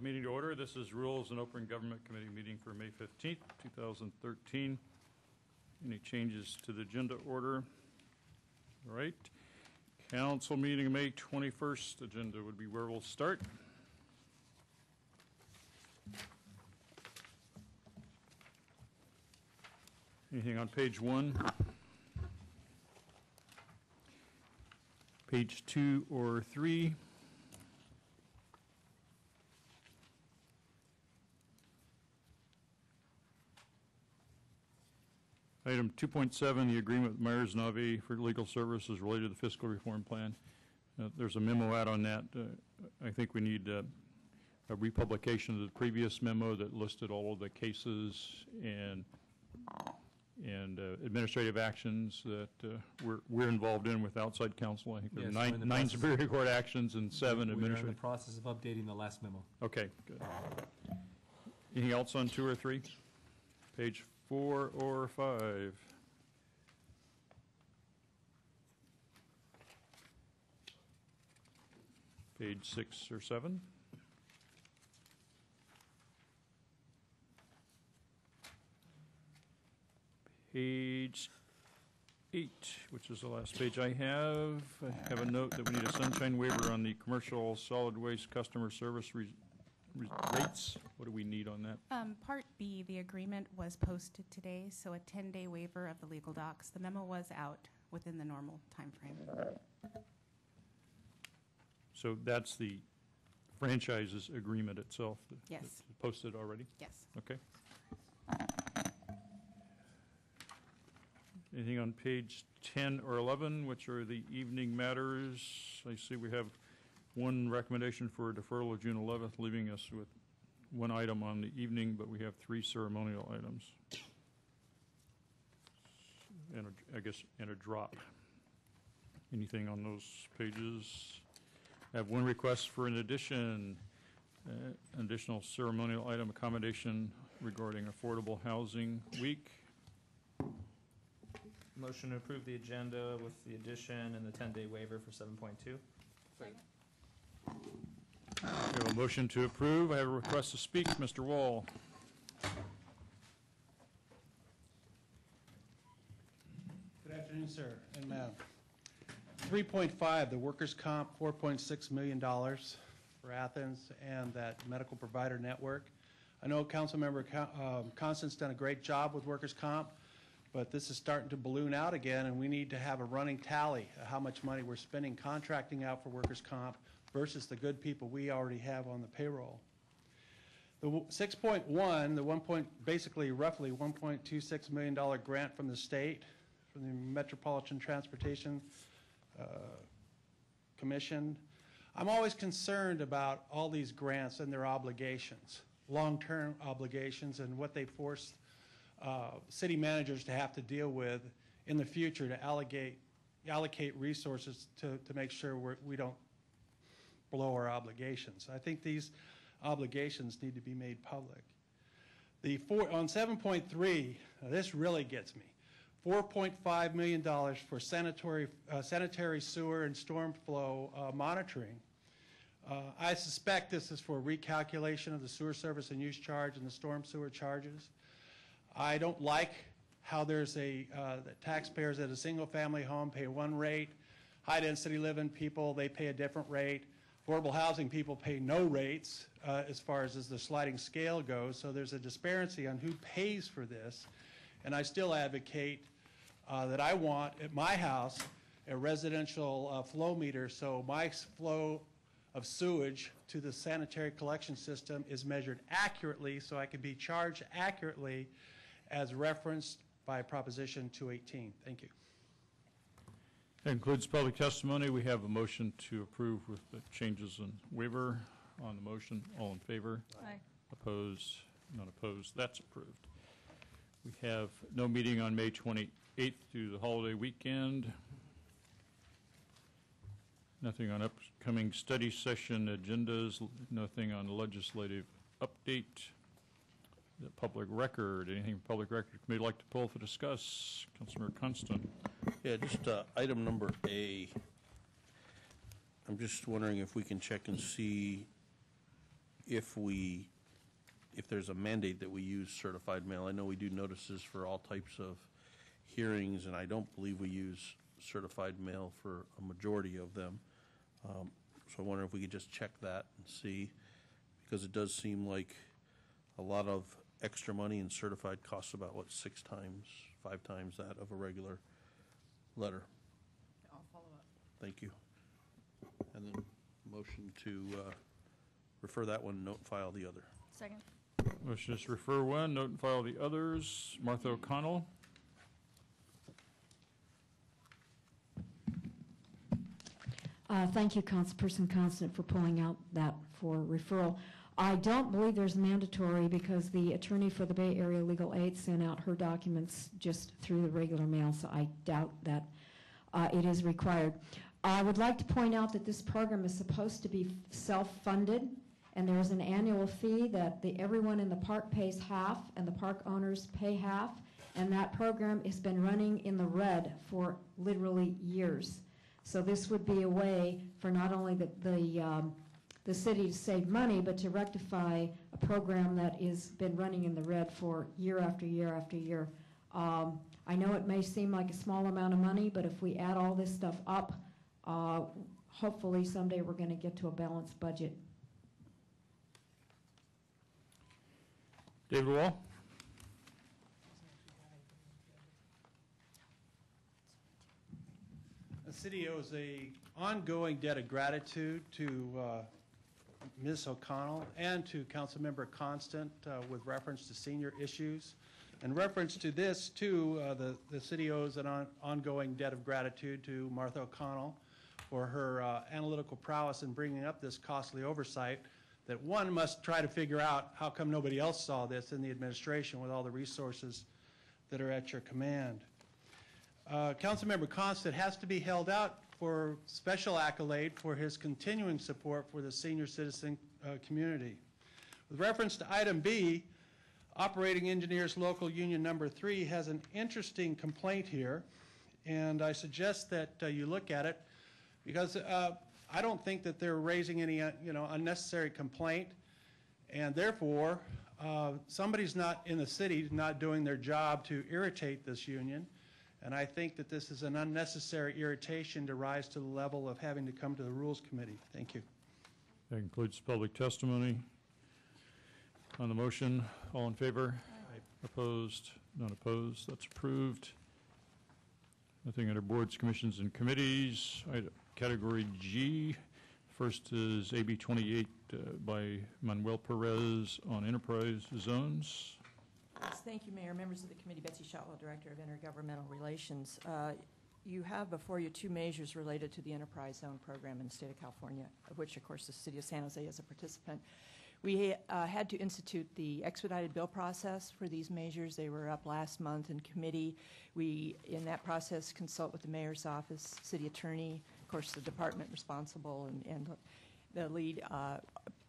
the meeting to order. This is Rules and Open Government Committee meeting for May 15th, 2013. Any changes to the agenda order? All right. Council meeting, May 21st, agenda would be where we'll start. Anything on page one? Page two or three? Item 2.7, the agreement with Meyers Nave for legal services related to the fiscal reform plan. Uh, There's a memo out on that. Uh, I think we need uh, a republication of the previous memo that listed all of the cases and, and uh, administrative actions that uh, we're, we're involved in with outside counsel. I think there are Yes, we're nine, the nine Superior Court actions and seven We are in the process of updating the last memo. Okay, good. Anything else on two or three? Page four or five? Page six or seven? Page eight, which is the last page I have, I have a note that we need a sunshine waiver on the commercial solid waste customer service re- re- rates. What do we need on that? Um, Part B, the agreement was posted today, so a 10-day waiver of the legal docs. The memo was out within the normal timeframe. So that's the franchises agreement itself? that- Yes. that's Posted already? Yes. Okay. Anything on page 10 or 11, which are the evening matters? I see we have one recommendation for a deferral of June 11th, leaving us with one item on the evening, but we have three ceremonial items. And a- I guess, and a drop. Anything on those pages? I have one request for an addition, uh, an additional ceremonial item accommodation regarding Affordable Housing Week. Motion to approve the agenda with the addition and the 10-day waiver for 7.2. We have a motion to approve. I have a request to speak. Mr. Wall. Good afternoon, sir and ma'am. 3.5, the workers' comp, $4.6 million for Athens and that medical provider network. I know Councilmember Co- um, Constant's done a great job with workers' comp, but this is starting to balloon out again, and we need to have a running tally of how much money we're spending contracting out for workers' comp versus the good people we already have on the payroll. The w- 6.1, the 1 point, basically roughly $1.26 million grant from the state, from the Metropolitan Transportation uh, Commission. I'm always concerned about all these grants and their obligations, long-term obligations, and what they force uh, city managers to have to deal with in the future to allocate, allocate resources to, to make sure we're, we don't below our obligations. I think these obligations need to be made public. The four, on 7.3, this really gets me. $4.5 million for sanitary, uh, sanitary sewer and storm flow uh, monitoring. Uh, I suspect this is for recalculation of the sewer service and use charge and the storm sewer charges. I don't like how there's a, uh, taxpayers at a single-family home pay one rate, high-density living people, they pay a different rate, affordable housing people pay no rates uh, as far as, as the sliding scale goes, so there's a disparity on who pays for this. And I still advocate uh, that I want at my house a residential uh, flow meter, so my flow of sewage to the sanitary collection system is measured accurately, so I can be charged accurately as referenced by Proposition 218. Thank you. That includes public testimony. We have a motion to approve with the changes and waiver on the motion. All in favor? Aye. Opposed? None opposed. That's approved. We have no meeting on May 28th due to the holiday weekend. Nothing on upcoming study session agendas, nothing on legislative update. The public record, anything public record committee like to pull for discuss? Councilmember Constant. Yeah, just uh, item number A. I'm just wondering if we can check and see if we, if there's a mandate that we use certified mail. I know we do notices for all types of hearings, and I don't believe we use certified mail for a majority of them. Um, So I wonder if we could just check that and see, because it does seem like a lot of extra money and certified costs about, what, six times, five times that of a regular letter. I'll follow up. Thank you. And then motion to uh, refer that one, note and file the other. Second? Motion is to refer one, note and file the others. Martha O'Connell? Uh, Thank you, Councilperson Constant, for pulling out that for referral. I don't believe there's mandatory because the attorney for the Bay Area Legal Aid sent out her documents just through the regular mail, so I doubt that uh, it is required. I would like to point out that this program is supposed to be self-funded, and there is an annual fee that the, everyone in the park pays half, and the park owners pay half, and that program has been running in the red for literally years. So this would be a way for not only the, the, um, the city to save money, but to rectify a program that has been running in the red for year after year after year. Um, I know it may seem like a small amount of money, but if we add all this stuff up, uh, hopefully someday we're gonna get to a balanced budget. David Wall? The city owes a ongoing debt of gratitude to uh, Ms. O'Connell and to Councilmember Constant uh, with reference to senior issues. In reference to this, too, uh, the, the city owes an on- ongoing debt of gratitude to Martha O'Connell for her uh, analytical prowess in bringing up this costly oversight that one must try to figure out how come nobody else saw this in the administration with all the resources that are at your command. Uh, Councilmember Constant has to be held out for special accolade for his continuing support for the senior citizen uh, community. With reference to item B, Operating Engineers Local Union Number Three has an interesting complaint here, and I suggest that uh, you look at it because uh, I don't think that they're raising any, uh, you know, unnecessary complaint, and therefore, uh, somebody's not in the city not doing their job to irritate this union. And I think that this is an unnecessary irritation to rise to the level of having to come to the Rules Committee. Thank you. That concludes public testimony. On the motion, all in favor? Aye. Opposed? None opposed. That's approved. Nothing under boards, commissions, and committees. Ite- Category G, first is AB 28 uh, by Manuel Perez on enterprise zones. Yes, thank you, Mayor, members of the committee, Betsy Shotwell, Director of Intergovernmental Relations. Uh, You have before you two measures related to the Enterprise Zone Program in the state of California, of which, of course, the city of San Jose is a participant. We uh, had to institute the expedited bill process for these measures. They were up last month in committee. We, in that process, consult with the mayor's office, city attorney, of course, the department responsible, and- and the lead uh,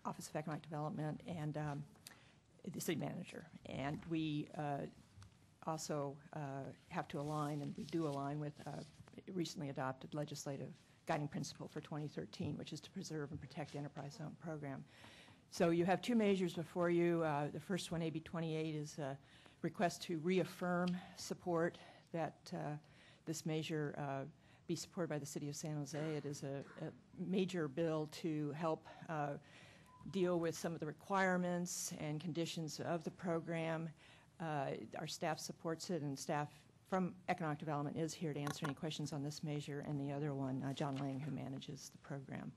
Office of Economic Development, and um, the city manager. And we uh, also uh, have to align, and we do align with uh, recently adopted legislative guiding principle for 2013, which is to preserve and protect the enterprise zone program. So you have two measures before you. Uh, The first one, AB 28, is a request to reaffirm support that uh, this measure uh, be supported by the city of San Jose. It is a a major bill to help deal with some of the requirements and conditions of the program. Uh, Our staff supports it, and staff from Economic Development is here to answer any questions on this measure, and the other one, uh, John Lang, who manages the program.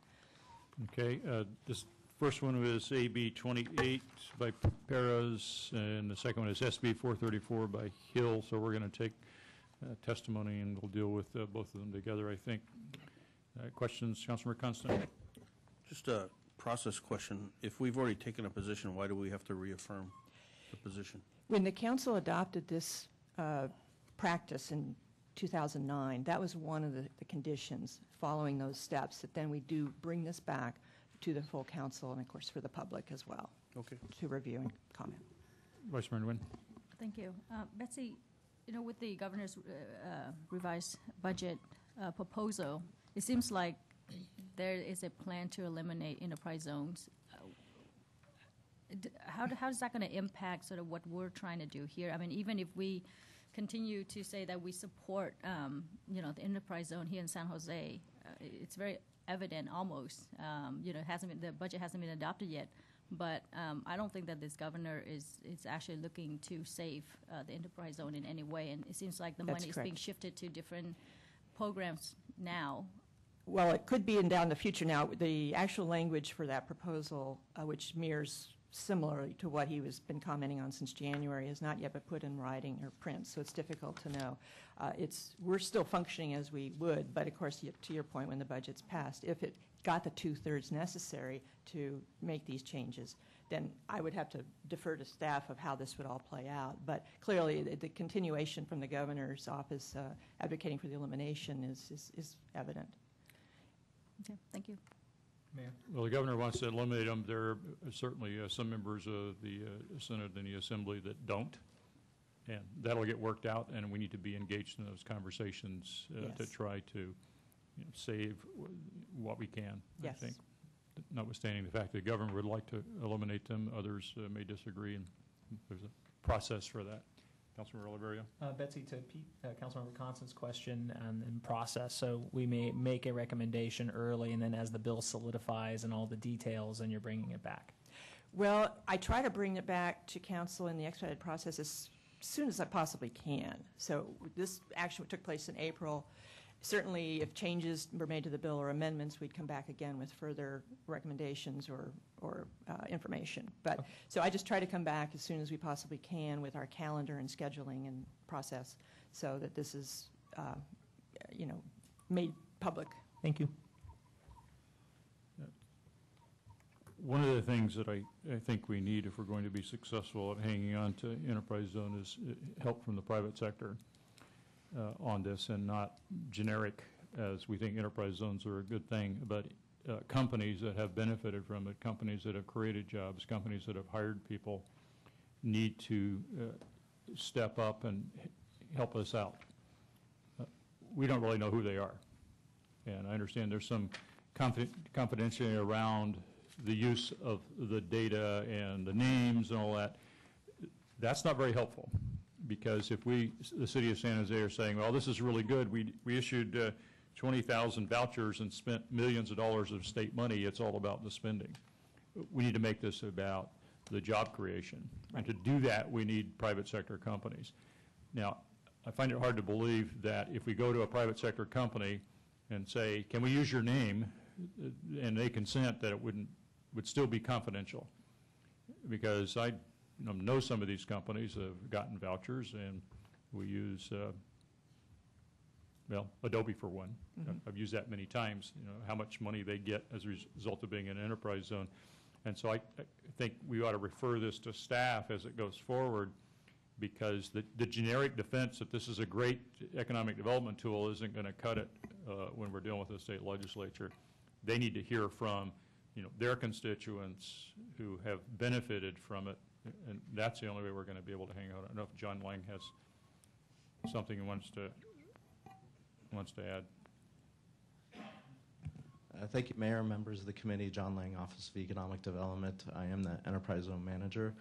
Okay, uh, this first one was AB 28 by Perez, and the second one is SB 434 by Hill, so we're going to take uh, testimony, and we'll deal with uh, both of them together, I think. Uh, Questions, Councilmember Constant? Just a process question. If we've already taken a position, why do we have to reaffirm the position? When the council adopted this uh, practice in 2009, that was one of the the conditions, following those steps, that then we do bring this back to the full council and, of course, for the public as well, Okay. to review and comment. Vice Mayor Nguyen? Thank you. Uh, Betsy, you know, with the governor's uh, uh, revised budget uh, proposal, it seems like there is a plan to eliminate enterprise zones. Uh, how, how is that going to impact sort of what we're trying to do here? I mean, even if we continue to say that we support, um, you know, the enterprise zone here in San Jose, uh, it's very evident almost, um, you know, it hasn't been, the budget hasn't been adopted yet. But um, I don't think that this governor is, is actually looking to save uh, the enterprise zone in any way. And it seems like the That's money is being shifted to different programs now. Well, it could be in down the future. Now, the actual language for that proposal, uh, which mirrors similarly to what he has been commenting on since January, has not yet been put in writing or print, so it's difficult to know. Uh, It's, we're still functioning as we would, but of course, to your point, when the budget's passed, if it got the two-thirds necessary to make these changes, then I would have to defer to staff of how this would all play out. But clearly, the- the continuation from the governor's office uh, advocating for the elimination is, is- is evident. Okay, thank you. Mayor? Well, the governor wants to eliminate them. There are certainly uh, some members of the uh, Senate and the Assembly that don't. And that'll get worked out, and we need to be engaged in those conversations uh, to try to you know, save wh- what we can, I Yes. think. Notwithstanding the fact that the government would like to eliminate them, others uh, may disagree, and there's a process for that. Councilmember Oliverio? Uh, Betsy, to Pete, uh, Councilmember Constance's question and, and process, so we may make a recommendation early, and then as the bill solidifies and all the details, and you're bringing it back. Well, I try to bring it back to council in the expedited process as soon as I possibly can. So this action took place in April. Certainly, if changes were made to the bill or amendments, we'd come back again with further recommendations or, or uh, information. But, Okay. so I just try to come back as soon as we possibly can with our calendar and scheduling and process so that this is, uh, you know, made public. Thank you. One of the things that I, I think we need if we're going to be successful at hanging on to enterprise zone is uh, help from the private sector uh, on this and not generic, as we think enterprise zones are a good thing, but uh, companies that have benefited from it, companies that have created jobs, companies that have hired people need to uh, step up and help us out. Uh, We don't really know who they are. And I understand there's some confi- confidentiality around the use of the data and the names and all that. That's not very helpful, because if we, the city of San Jose are saying, well, this is really good, we, we issued uh, 20,000 vouchers and spent millions of dollars of state money, it's all about the spending. We need to make this about the job creation. And to do that, we need private sector companies. Now, I find it hard to believe that if we go to a private sector company and say, can we use your name, and they consent, that it wouldn't, would still be confidential. Because I know, know some of these companies have gotten vouchers, and we use, uh, well, Adobe for one. Mhm. I've used that many times, you know, how much money they get as a result of being in an enterprise zone. And so I I think we ought to refer this to staff as it goes forward, because the, the generic defense that this is a great economic development tool isn't going to cut it uh, when we're dealing with the state legislature. They need to hear from, you know, their constituents who have benefited from it, and that's the only way we're going to be able to hang out. I don't know if John Lang has something he wants to, wants to add. Uh, Thank you, Mayor, members of the committee, John Lang, Office of Economic Development. I am the Enterprise Zone Manager.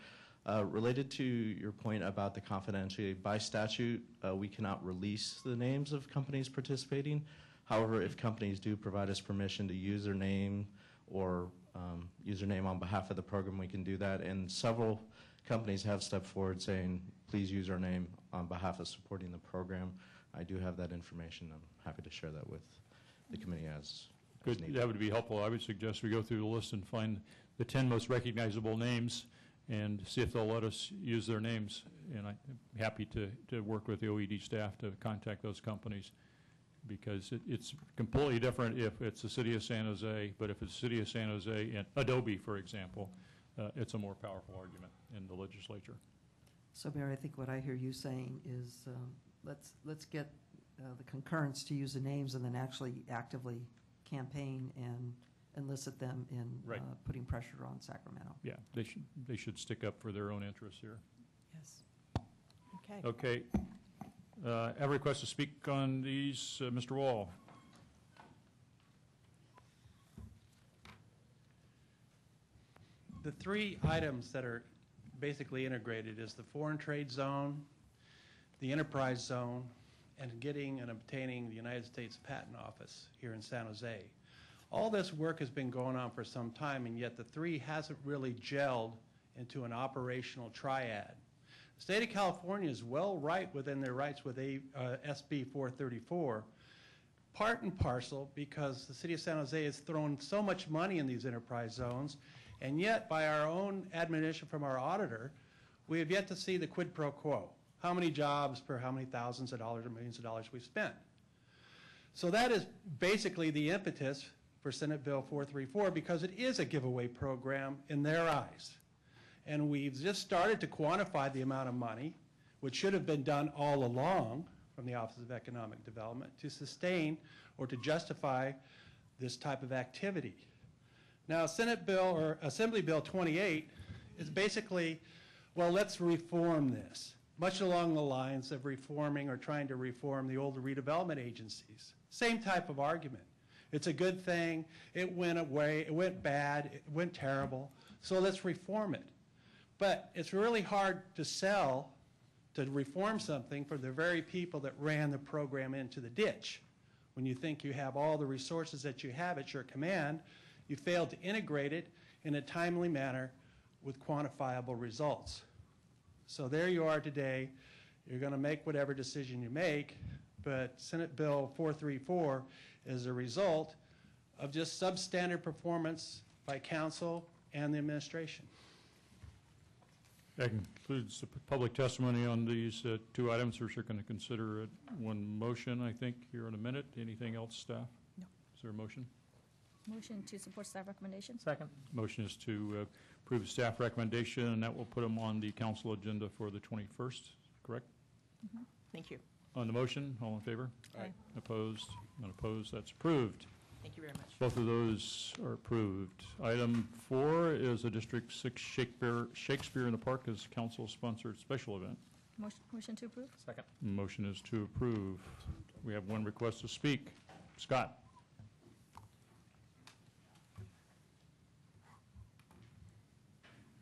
Uh, Related to your point about the confidentiality, by statute, uh, we cannot release the names of companies participating. However, if companies do provide us permission to use their name or um, username on behalf of the program, we can do that. And several companies have stepped forward saying, please use our name on behalf of supporting the program. I do have that information. I'm happy to share that with the committee as as Good, needed. that would be helpful. I would suggest we go through the list and find the 10 most recognizable names and see if they'll let us use their names. And I'm happy to, to work with the OED staff to contact those companies, because it, it's completely different if it's the city of San Jose, but if it's the city of San Jose and Adobe, for example, uh, it's a more powerful argument in the legislature. So Mayor, I think what I hear you saying is, um, let's, let's get uh, the concurrence to use the names and then actually actively campaign and enlist them in Right. uh, putting pressure on Sacramento. Yeah, they should, they should stick up for their own interests here. Yes. Okay. Okay. Uh, Have a request to speak on these, uh, Mr. Wall. The three items that are basically integrated is the foreign trade zone, the enterprise zone, and getting and obtaining the United States Patent Office here in San Jose. All this work has been going on for some time, and yet the three hasn't really gelled into an operational triad. The state of California is well right within their rights with a, uh, SB 434, part and parcel because the city of San Jose has thrown so much money in these enterprise zones, and yet by our own admonition from our auditor, we have yet to see the quid pro quo. How many jobs per how many thousands of dollars or millions of dollars we've spent. So that is basically the impetus for Senate Bill 434 because it is a giveaway program in their eyes. And we've just started to quantify the amount of money, which should have been done all along from the Office of Economic Development, to sustain or to justify this type of activity. Now, Senate Bill, or Assembly Bill 28 is basically, well, let's reform this, much along the lines of reforming or trying to reform the old redevelopment agencies. Same type of argument. It's a good thing, it went away, it went bad, it went terrible, so let's reform it. But it's really hard to sell, to reform something for the very people that ran the program into the ditch. When you think you have all the resources that you have at your command, you failed to integrate it in a timely manner with quantifiable results. So there you are today. You're going to make whatever decision you make, but Senate Bill 434 is a result of just substandard performance by council and the administration. That concludes the public testimony on these uh, two items, which we're going to consider it one motion, I think, here in a minute. Anything else, staff? No. Is there a motion? Motion to support staff recommendation. Second. Motion is to uh, approve the staff recommendation, and that will put them on the council agenda for the 21st, correct? Thank you. On the motion, all in favor? Aye. Opposed? None opposed, that's approved. Thank you very much. Both of those are approved. Item four is a District Six Shakespeare, Shakespeare in the Park as council-sponsored special event. Motion- Motion to approve? Second. Motion is to approve. We have one request to speak. Scott?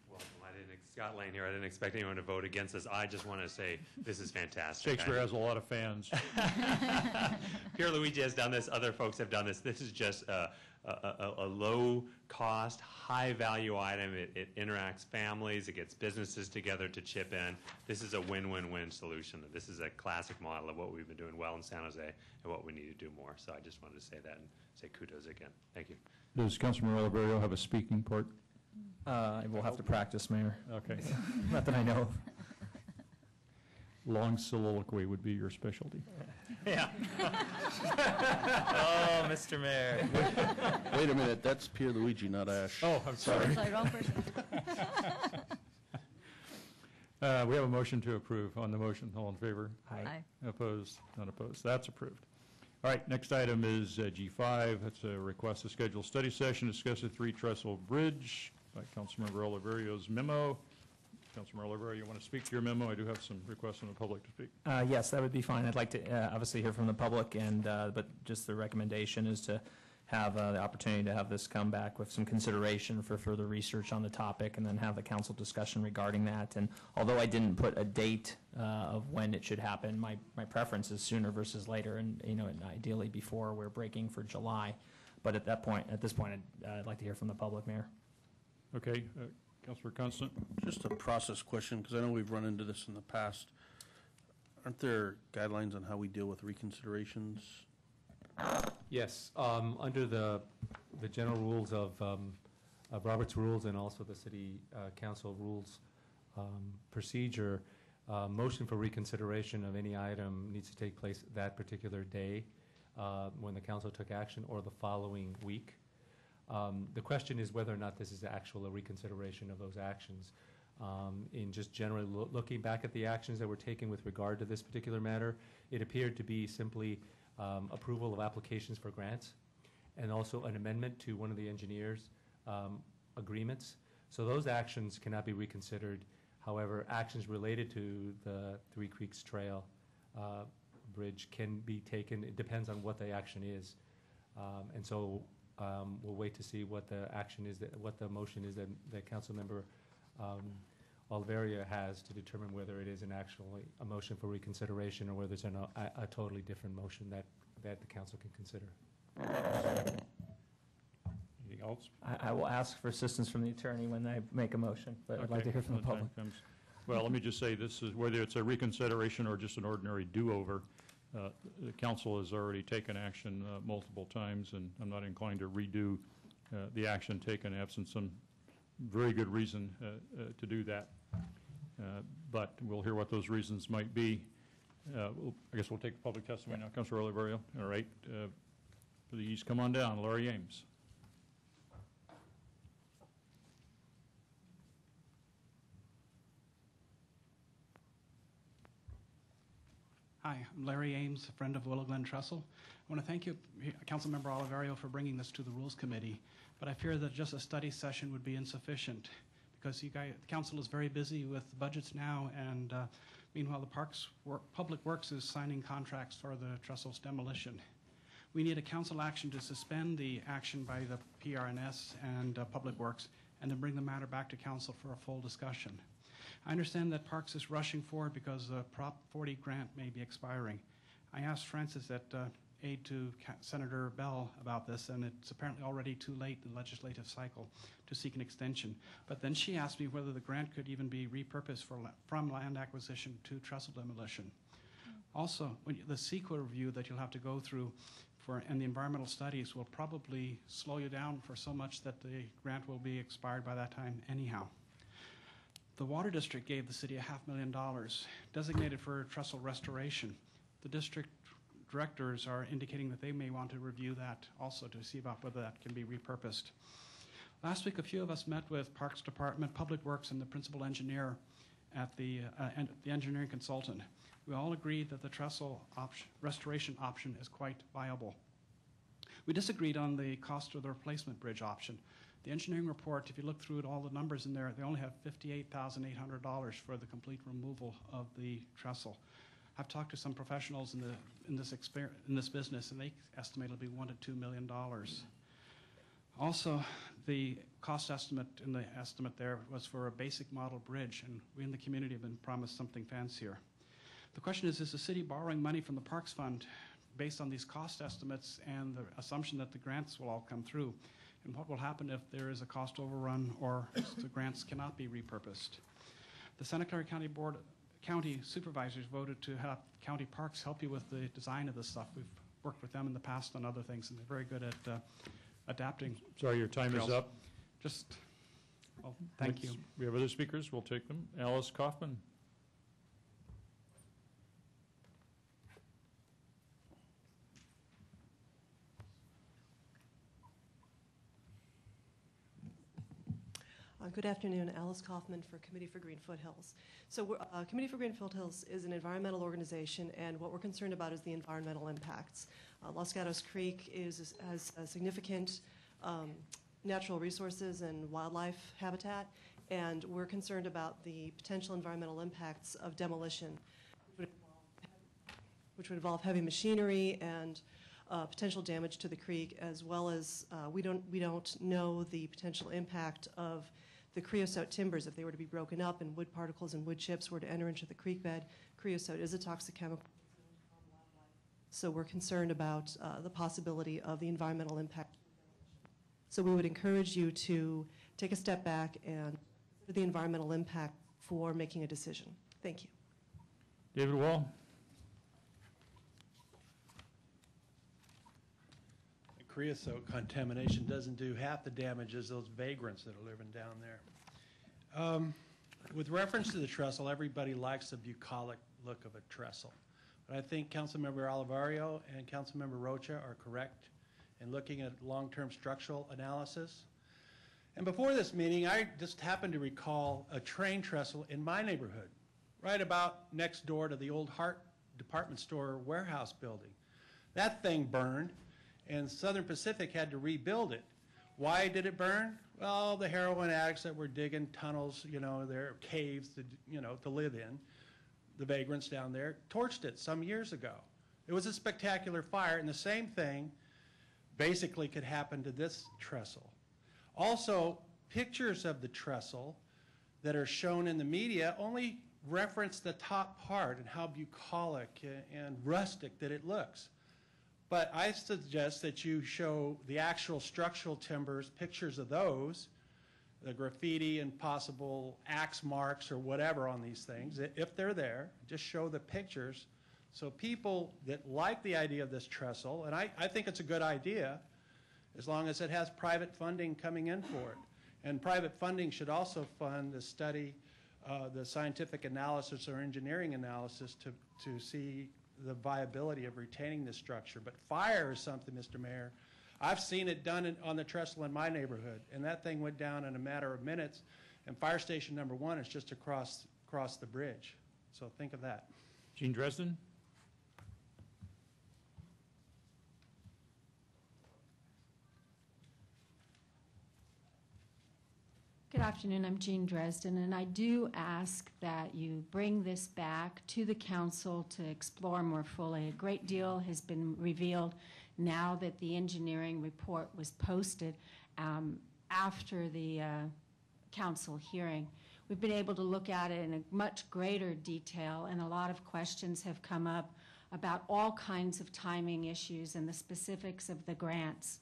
Well, I didn't, ex- Scott Lane here, I didn't expect anyone to vote against this. I just want to say, this is fantastic. Shakespeare has a lot of fans. Pierluigi has done this, other folks have done this. This is just a, a, a, a low-cost, high-value item. It, it interacts families, it gets businesses together to chip in. This is a win-win-win solution. This is a classic model of what we've been doing well in San Jose and what we need to do more. So I just wanted to say that and say kudos again. Thank you. Does Councilman Oliverio have a speaking part? Uh, I will have to practice, Mayor. Okay. Not that I know of. Long soliloquy would be your specialty. Yeah. Oh, Mr. Mayor. Wait a minute, that's Pierluigi, not Ash. Oh, I'm sorry. Sorry, wrong person. Uh, We have a motion to approve. On the motion, all in favor? Aye. Opposed? Not opposed. That's approved. All right, next item is uh, G5. That's a request to schedule study session, to discuss the Three Trestle Bridge by Councilmember Oliverio's memo. Councilmember Oliverio, you want to speak to your memo? I do have some requests from the public to speak. Uh, Yes, that would be fine. I'd like to uh, obviously hear from the public, and, uh, but just the recommendation is to have uh, the opportunity to have this come back with some consideration for further research on the topic, and then have the council discussion regarding that. And although I didn't put a date uh, of when it should happen, my, my preference is sooner versus later, and, you know, and ideally before we're breaking for July. But at that point, at this point, I'd- I'd like to hear from the public, Mayor. Okay, uh, Councilor Constant? Just a process question, because I know we've run into this in the past. Aren't there guidelines on how we deal with reconsiderations? Yes, um, under the, the general rules of, um, of Robert's rules and also the city uh, council rules um, procedure, uh, motion for reconsideration of any item needs to take place that particular day uh, when the council took action or the following week. Um, The question is whether or not this is actual a reconsideration of those actions. Um, In just generally loo- looking back at the actions that were taken with regard to this particular matter, it appeared to be simply um, approval of applications for grants and also an amendment to one of the engineers' um, agreements. So those actions cannot be reconsidered. However, actions related to the Three Creeks Trail uh, Bridge can be taken. It depends on what the action is. Um, And so um, we'll wait to see what the action is, that what the motion is that, that Councilmember um, Oliverio has to determine whether it is an actually a motion for reconsideration or whether it's an, a, a totally different motion that, that the council can consider. Anything else? I, I will ask for assistance from the attorney when I make a motion, but I'd like Okay, to hear from the when time public. comes. Well, let me just say, this is, whether it's a reconsideration or just an ordinary do-over, uh, the council has already taken action uh, multiple times, and I'm not inclined to redo uh, the action taken absent some very good reason uh, uh, to do that. Uh, But we'll hear what those reasons might be. Uh, we'll- I guess we'll take public testimony now. Councilor Oliverio, all right. uh, Please come on down. Laurie Ames. Hi, I'm Larry Ames, a friend of Willow Glen Trestle. I want to thank you, Councilmember Oliverio, for bringing this to the Rules Committee, but I fear that just a study session would be insufficient because you guys, the council is very busy with budgets now, and uh, meanwhile, the Parks, Work, Public Works is signing contracts for the Trestle's demolition. We need a council action to suspend the action by the PRNS and uh, Public Works and then bring the matter back to council for a full discussion. I understand that Parks is rushing forward because the Prop 40 grant may be expiring. I asked Francis at uh, aide to Senator Beall about this, and it's apparently already too late in the legislative cycle to seek an extension. But then she asked me whether the grant could even be repurposed for, from land acquisition to trestle demolition. Also, you- the CEQA review that you'll have to go through for, and the environmental studies will probably slow you down for so much that the grant will be expired by that time anyhow. The Water District gave the city a half million dollars designated for trestle restoration. The district directors are indicating that they may want to review that also to see about whether that can be repurposed. Last week, a few of us met with Parks Department, Public Works, and the principal engineer at the, uh, and the engineering consultant. We all agreed that the trestle option, restoration option is quite viable. We disagreed on the cost of the replacement bridge option. The engineering report, if you look through it, all the numbers in there, they only have $58,800 for the complete removal of the trestle. I've talked to some professionals in, the, in, this, in this business, and they estimate it'll be one to two million dollars. Also, the cost estimate in the estimate there was for a basic model bridge, and we in the community have been promised something fancier. The question is, is the city borrowing money from the Parks Fund based on these cost estimates and the assumption that the grants will all come through? And what will happen if there is a cost overrun or the grants cannot be repurposed? The Santa Clara County Board, county supervisors voted to have county parks help you with the design of this stuff. We've worked with them in the past on other things, and they're very good at uh, adapting. Sorry, your time is up. Just, well, thank you. We have other speakers, we'll take them. Alice Kaufman. Uh, Good afternoon, Alice Kaufman for Committee for Green Foothills. So uh, Committee for Green Foothills is an environmental organization, and what we're concerned about is the environmental impacts. Uh, Los Gatos Creek is, has a significant um, natural resources and wildlife habitat, and we're concerned about the potential environmental impacts of demolition, which would involve- which would involve heavy machinery and uh, potential damage to the creek, as well as uh, we don't we don't know the potential impact of the creosote timbers if they were to be broken up and wood particles and wood chips were to enter into the creek bed. Creosote is a toxic chemical. So we're concerned about uh, the possibility of the environmental impact. So we would encourage you to take a step back and the environmental impact for making a decision. Thank you. David Wall? Creosote contamination doesn't do half the damage as those vagrants that are living down there. Um, With reference to the trestle, everybody likes the bucolic look of a trestle. But I think Councilmember Oliverio and Councilmember Rocha are correct in looking at long-term structural analysis. And before this meeting, I just happened to recall a train trestle in my neighborhood, right about next door to the old Hart Department Store warehouse building. That thing burned, and Southern Pacific had to rebuild it. Why did it burn? Well, the heroin addicts that were digging tunnels, you know, their caves to, you know, to live in, the vagrants down there, torched it some years ago. It was a spectacular fire, and the same thing basically could happen to this trestle. Also, pictures of the trestle that are shown in the media only reference the top part and how bucolic and rustic that it looks. But I suggest that you show the actual structural timbers, pictures of those, the graffiti and possible axe marks or whatever on these things, if they're there, just show the pictures. So people that like the idea of this trestle, and I, I think it's a good idea, as long as it has private funding coming in for it. And private funding should also fund the study, uh, the scientific analysis or engineering analysis to, to see the viability of retaining this structure. But fire is something, Mr. Mayor, I've seen it done in, on the trestle in my neighborhood, and that thing went down in a matter of minutes. And fire station number one is just across, across the bridge. So think of that. Jean Dresden? Good afternoon, I'm Jean Dresden, and I do ask that you bring this back to the council to explore more fully. A great deal has been revealed now that the engineering report was posted um, after the uh, council hearing. We've been able to look at it in a much greater detail, and a lot of questions have come up about all kinds of timing issues and the specifics of the grants.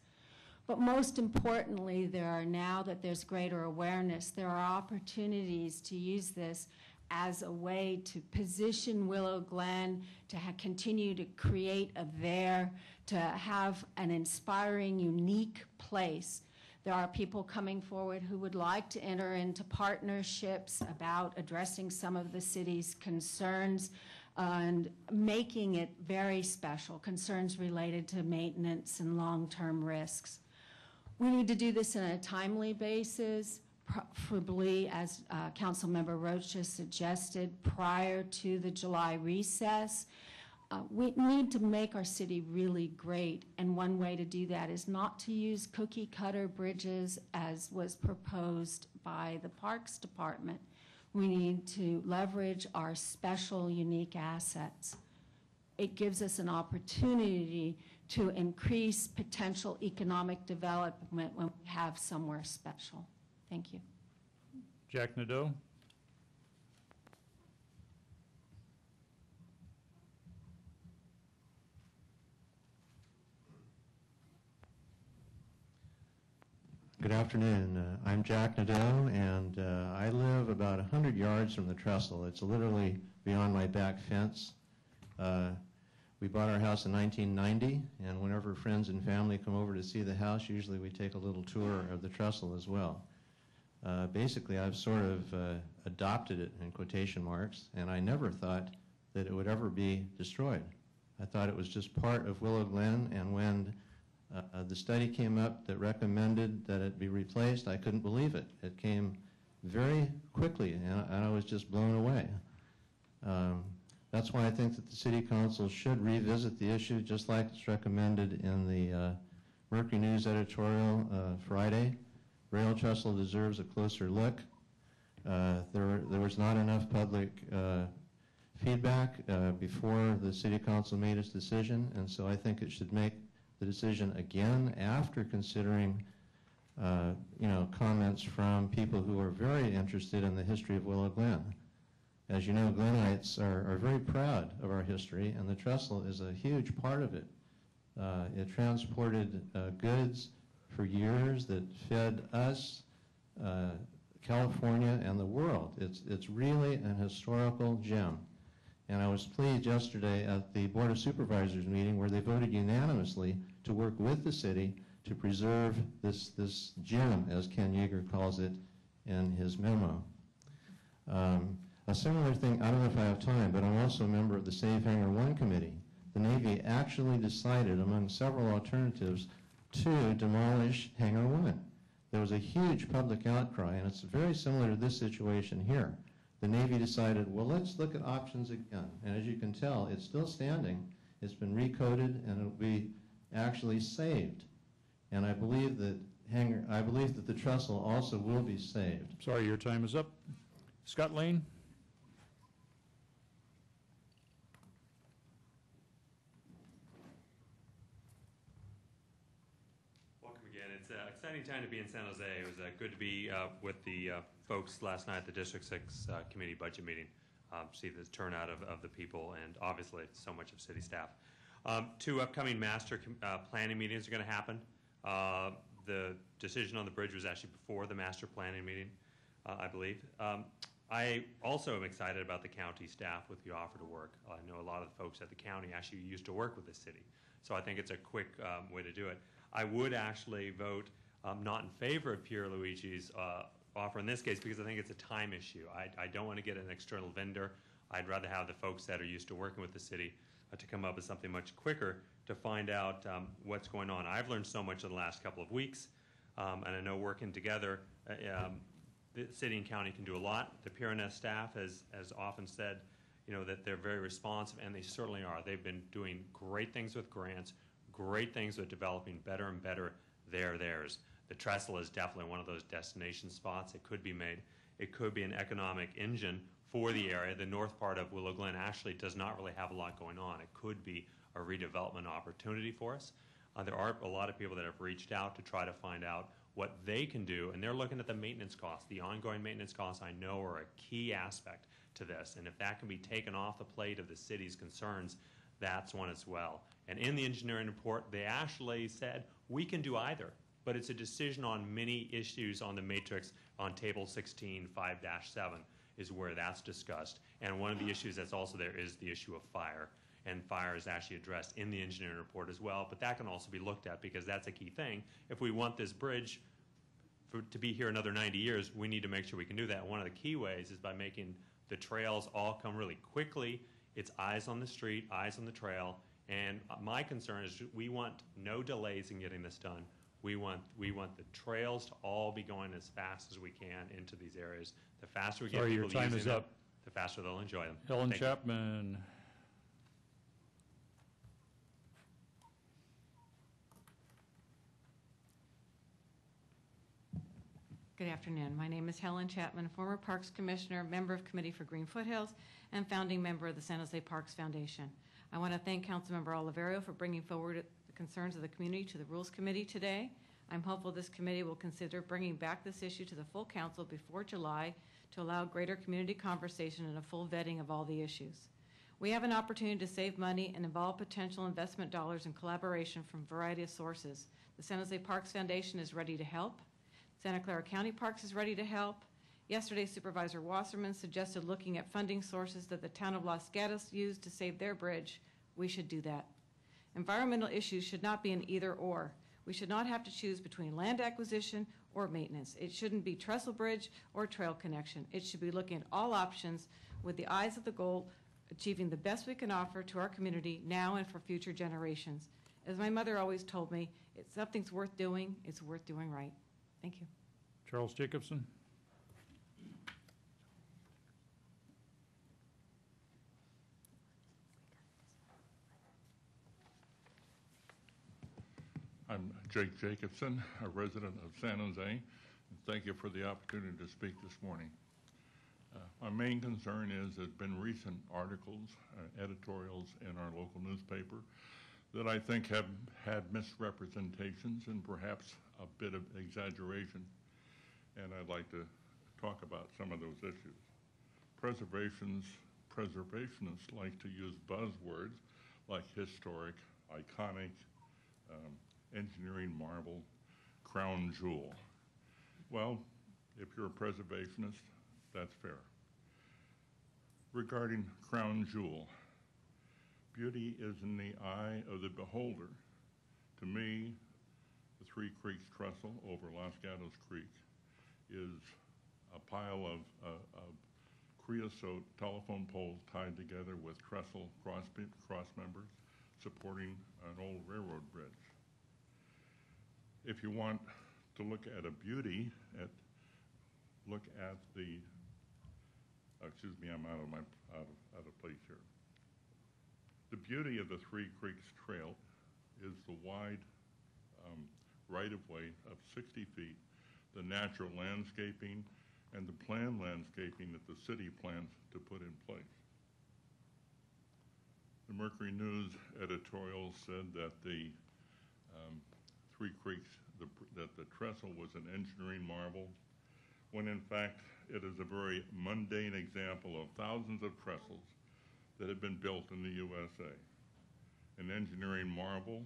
But most importantly, there are now that there's greater awareness, there are opportunities to use this as a way to position Willow Glen, to continue to create a there, to have an inspiring, unique place. There are people coming forward who would like to enter into partnerships about addressing some of the city's concerns and making it very special, concerns related to maintenance and long-term risks. We need to do this in a timely basis, preferably, as uh, Councilmember Rocha has suggested, prior to the July recess. Uh, We need to make our city really great, and one way to do that is not to use cookie-cutter bridges as was proposed by the Parks Department. We need to leverage our special, unique assets. It gives us an opportunity to increase potential economic development when we have somewhere special. Thank you. Jack Nadeau? Good afternoon. Uh, I'm Jack Nadeau, and uh, I live about 100 yards from the trestle. It's literally beyond my back fence. Uh, we bought our house in 1990, and whenever friends and family come over to see the house, usually we take a little tour of the trestle as well. Uh, basically, I've sort of uh, adopted it in quotation marks, and I never thought that it would ever be destroyed. I thought it was just part of Willow Glen, and when uh, the study came up that recommended that it be replaced. I couldn't believe it. It came very quickly, and, I was just blown away. Um, that's why I think that the City Council should revisit the issue, just like it's recommended in the uh, Mercury News editorial uh, Friday. Rail Trestle deserves a closer look. Uh, there, there was not enough public uh, feedback uh, before the City Council made its decision, and so I think it should make the decision again after considering, uh, you know, comments from people who are very interested in the history of Willow Glen. As you know, Glenites are, are very proud of our history, and the trestle is a huge part of it. Uh, it transported uh, goods for years that fed us, uh, California, and the world. It's, it's really an historical gem. And I was pleased yesterday at the Board of Supervisors meeting where they voted unanimously to work with the city to preserve this, this gem, as Ken Yeager calls it in his memo. Um, a similar thing, I don't know if I have time, but I'm also a member of the Save Hangar 1 committee. The Navy actually decided, among several alternatives, to demolish Hangar 1. There was a huge public outcry, and it's very similar to this situation here the Navy decided, well, let's look at options again. And as you can tell, it's still standing. It's been recoded, and it'll be actually saved. And I believe that hangar, I believe that the trestle also will be saved. Sorry, your time is up. Scott Lane? again. It's an exciting time to be in San Jose. It was uh, good to be uh, with the uh, folks last night at the District 6 uh, Committee Budget Meeting. Um, See the turnout of, of the people and obviously so much of city staff. Um, Two upcoming master uh, planning meetings are going to happen. Uh, The decision on the bridge was actually before the master planning meeting, I believe. Um, I also am excited about the county staff with the offer to work. I know a lot of the folks at the county actually used to work with the city, so I think it's a quick um, way to do it. I would actually vote um, not in favor of Pierluigi's uh, offer in this case because I think it's a time issue. I, I don't want to get an external vendor. I'd rather have the folks that are used to working with the city uh, to come up with something much quicker to find out um, what's going on. I've learned so much in the last couple of weeks, um, and I know working together, uh, um, the city and county can do a lot. The PRNS staff has, has often said, you know, that they're very responsive, and they certainly are. They've been doing great things with grants, great things with developing better and better their theirs. The trestle is definitely one of those destination spots. It could be made. It could be an economic engine for the area. The north part of Willow Glen actually does not really have a lot going on. It could be a redevelopment opportunity for us. Uh, there are a lot of people that have reached out to try to find out what they can do, and they're looking at the maintenance costs. The ongoing maintenance costs, I know, are a key aspect to this, and if that can be taken off the plate of the city's concerns, that's one as well. And in the engineering report, they actually said, we can do either, but it's a decision on many issues on the matrix on table 16, 5-7 is where that's discussed. And one of the issues that's also there is the issue of fire. And fire is actually addressed in the engineering report as well, but that can also be looked at because that's a key thing. If we want this bridge for, to be here another 90 years, we need to make sure we can do that. One of the key ways is by making the trails all come really quickly. It's eyes on the street, eyes on the trail. And my concern is we want no delays in getting this done. We want, we want the trails to all be going as fast as we can into these areas. The faster we get Sorry, your people time using is them, up. the faster they'll enjoy them. Helen Thank you. Chapman. Good afternoon. My name is Helen Chapman, former Parks Commissioner, member of Committee for Green Foothills, and founding member of the San Jose Parks Foundation. I want to thank Councilmember Oliverio for bringing forward the concerns of the community to the Rules Committee today. I'm hopeful this committee will consider bringing back this issue to the full council before July to allow greater community conversation and a full vetting of all the issues. We have an opportunity to save money and involve potential investment dollars in collaboration from a variety of sources. The San Jose Parks Foundation is ready to help. Santa Clara County Parks is ready to help. Yesterday, Supervisor Wasserman suggested looking at funding sources that the town of Los Gatos used to save their bridge. We should do that. Environmental issues should not be an either-or. We should not have to choose between land acquisition or maintenance. It shouldn't be trestle bridge or trail connection. It should be looking at all options with the eyes of the goal, achieving the best we can offer to our community now and for future generations. As my mother always told me, if something's worth doing, it's worth doing right. Thank you. Charles Jacobson. I'm Jake Jacobson, a resident of San Jose. and Thank you for the opportunity to speak this morning. Uh, My main concern is there's been recent articles, uh, editorials in our local newspaper that I think have had misrepresentations and perhaps a bit of exaggeration. And I'd like to talk about some of those issues. Preservations, preservationists like to use buzzwords like historic, iconic, um, engineering marvel, crown jewel. Well, if you're a preservationist, that's fair. Regarding crown jewel, beauty is in the eye of the beholder. To me, the Three Creeks trestle over Los Gatos Creek is a pile of, uh, of creosote telephone poles tied together with trestle cross, cross members supporting an old railroad bridge. If you want to look at a beauty, at, look at the, oh, excuse me, I'm out of my, out of, out of place here. The beauty of the Three Creeks Trail is the wide um, right-of-way of 60 feet, the natural landscaping, and the planned landscaping that the city plans to put in place. The Mercury News editorial said that the Three Creeks the- that the trestle was an engineering marvel, when in fact it is a very mundane example of thousands of trestles that have been built in the USA. An engineering marvel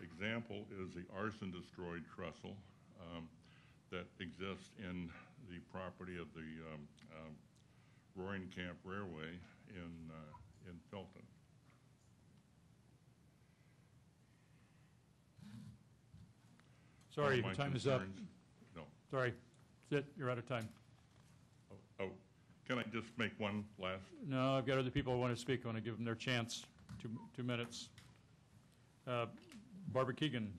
example is the arson-destroyed trestle um, that exists in the property of the um, um, Roaring Camp Railway in, uh, in Felton. Sorry, your of my time is up. No. Sorry. That's it, you're out of time. Oh, can I just make one last? No, I've got other people who want to speak. I want to give them their chance. Two, two minutes. Uh, Barbara Keegan.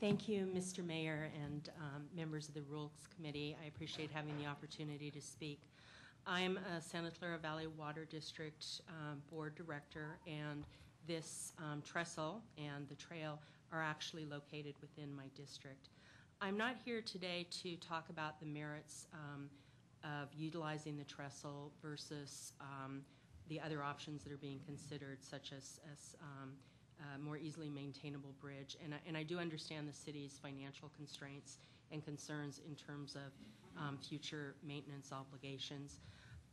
Thank you, Mr. Mayor and um, members of the Rules Committee. I appreciate having the opportunity to speak. I'm a Santa Clara Valley Water District um, Board Director, and this um, trestle and the trail are actually located within my district. I'm not here today to talk about the merits um, of utilizing the trestle versus um, the other options that are being considered, such as, as um, a more easily maintainable bridge. And I, and I do understand the city's financial constraints and concerns in terms of um, future maintenance obligations.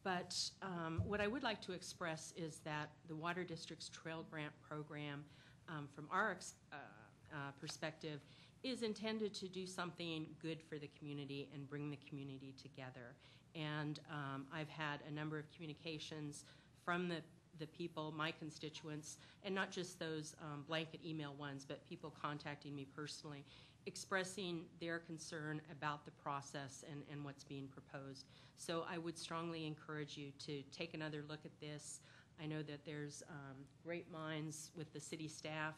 But um, what I would like to express is that the Water District's Trail Grant Program, um, from our uh, uh, perspective, is intended to do something good for the community and bring the community together. And um, I've had a number of communications from the, the people, my constituents, and not just those um, blanket email ones, but people contacting me personally, expressing their concern about the process and, and what's being proposed. So I would strongly encourage you to take another look at this. I know that there's um, great minds with the city staff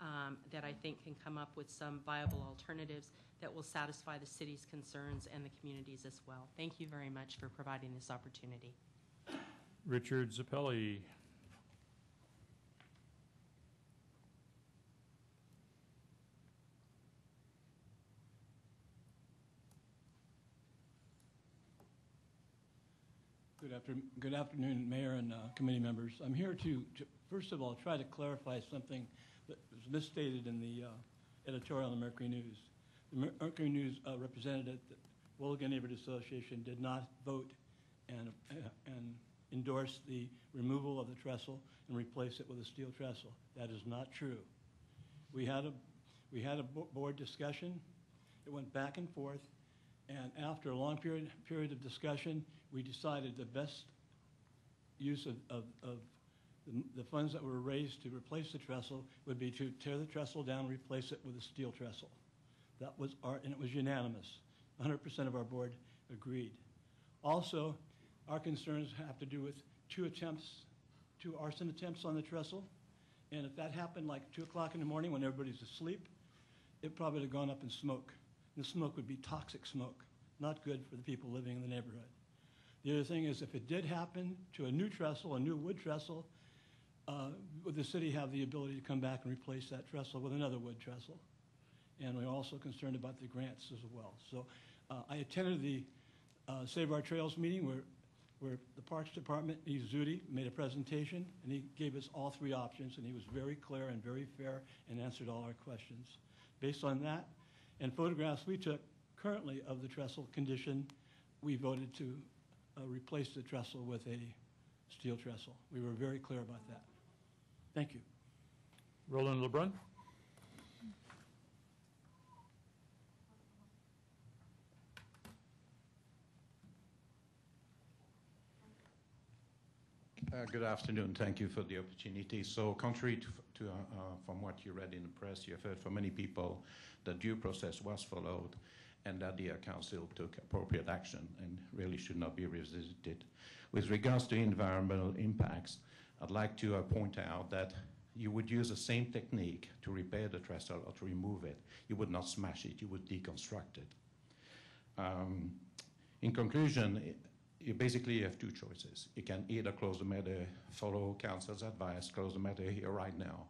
um, that I think can come up with some viable alternatives that will satisfy the city's concerns and the communities as well. Thank you very much for providing this opportunity. Richard Zappelli. Good afternoon, good afternoon, Mayor and uh, committee members. I'm here to, to, first of all, try to clarify something that was misstated in the uh, editorial in the Mercury News. The Mer- Mercury News uh, represented that the Willow Glen Neighborhood Association did not vote and, uh, and endorse the removal of the trestle and replace it with a steel trestle. That is not true. We had a, we had a bo- board discussion. It went back and forth. And after a long period, period of discussion, we decided the best use of, of, of the, the funds that were raised to replace the trestle would be to tear the trestle down and replace it with a steel trestle. That was our, and it was unanimous. 100% of our board agreed. Also, our concerns have to do with two attempts, two arson attempts on the trestle. And if that happened like 2 o'clock in the morning when everybody's asleep, it probably would have gone up in smoke. The smoke would be toxic smoke, not good for the people living in the neighborhood. The other thing is if it did happen to a new trestle, a new wood trestle, uh, would the city have the ability to come back and replace that trestle with another wood trestle? And we're also concerned about the grants as well. So uh, I attended the uh, Save Our Trails meeting where, where the Parks Department, Yves Zsutty, made a presentation, and he gave us all three options, and he was very clear and very fair and answered all our questions. Based on that, and photographs we took currently of the trestle condition, we voted to uh, replace the trestle with a steel trestle. We were very clear about that. Thank you. Roland LeBrun. Uh, Good afternoon. Thank you for the opportunity. So contrary to, to, uh, uh, from what you read in the press, you have heard from many people that due process was followed and that the council took appropriate action and really should not be revisited. With regards to environmental impacts, I'd like to uh, point out that you would use the same technique to repair the trestle or to remove it. You would not smash it, you would deconstruct it. Um, in conclusion, you basically have two choices. You can either close the matter, follow council's advice, close the matter here right now,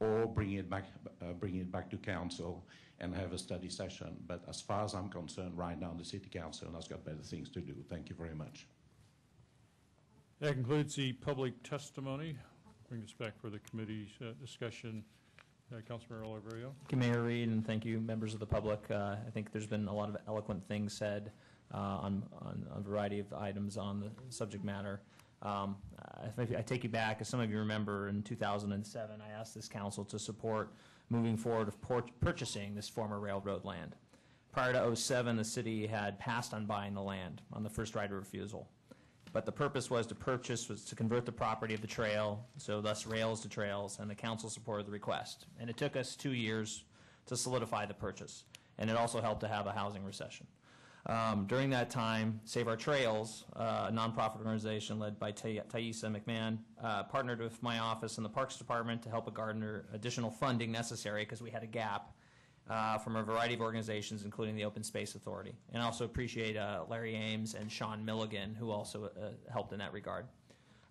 or bring it back, uh, bring it back to council and have a study session. But as far as I'm concerned, right now, the city council has got better things to do. Thank you very much. That concludes the public testimony. Bring us back for the committee's uh, discussion. Uh, Councilmember Oliverio. Thank you, Mayor Reed, and thank you, members of the public. Uh, I think there's been a lot of eloquent things said uh, on, on a variety of items on the subject matter. Um, I I take you back, as some of you remember, in 2007, I asked this council to support moving forward of por- purchasing this former railroad land. Prior to '07, the city had passed on buying the land on the first right of refusal. But the purpose was to purchase, was to convert the property of the trail, so thus rails to trails, and the council supported the request. And it took us two years to solidify the purchase, and it also helped to have a housing recession. Um, During that time, Save Our Trails, uh, a nonprofit organization led by Thai- Thaisa McMahon, uh, partnered with my office and the Parks Department to help a garner additional funding necessary because we had a gap uh, from a variety of organizations, including the Open Space Authority. And I also appreciate uh, Larry Ames and Sean Milligan, who also uh, helped in that regard.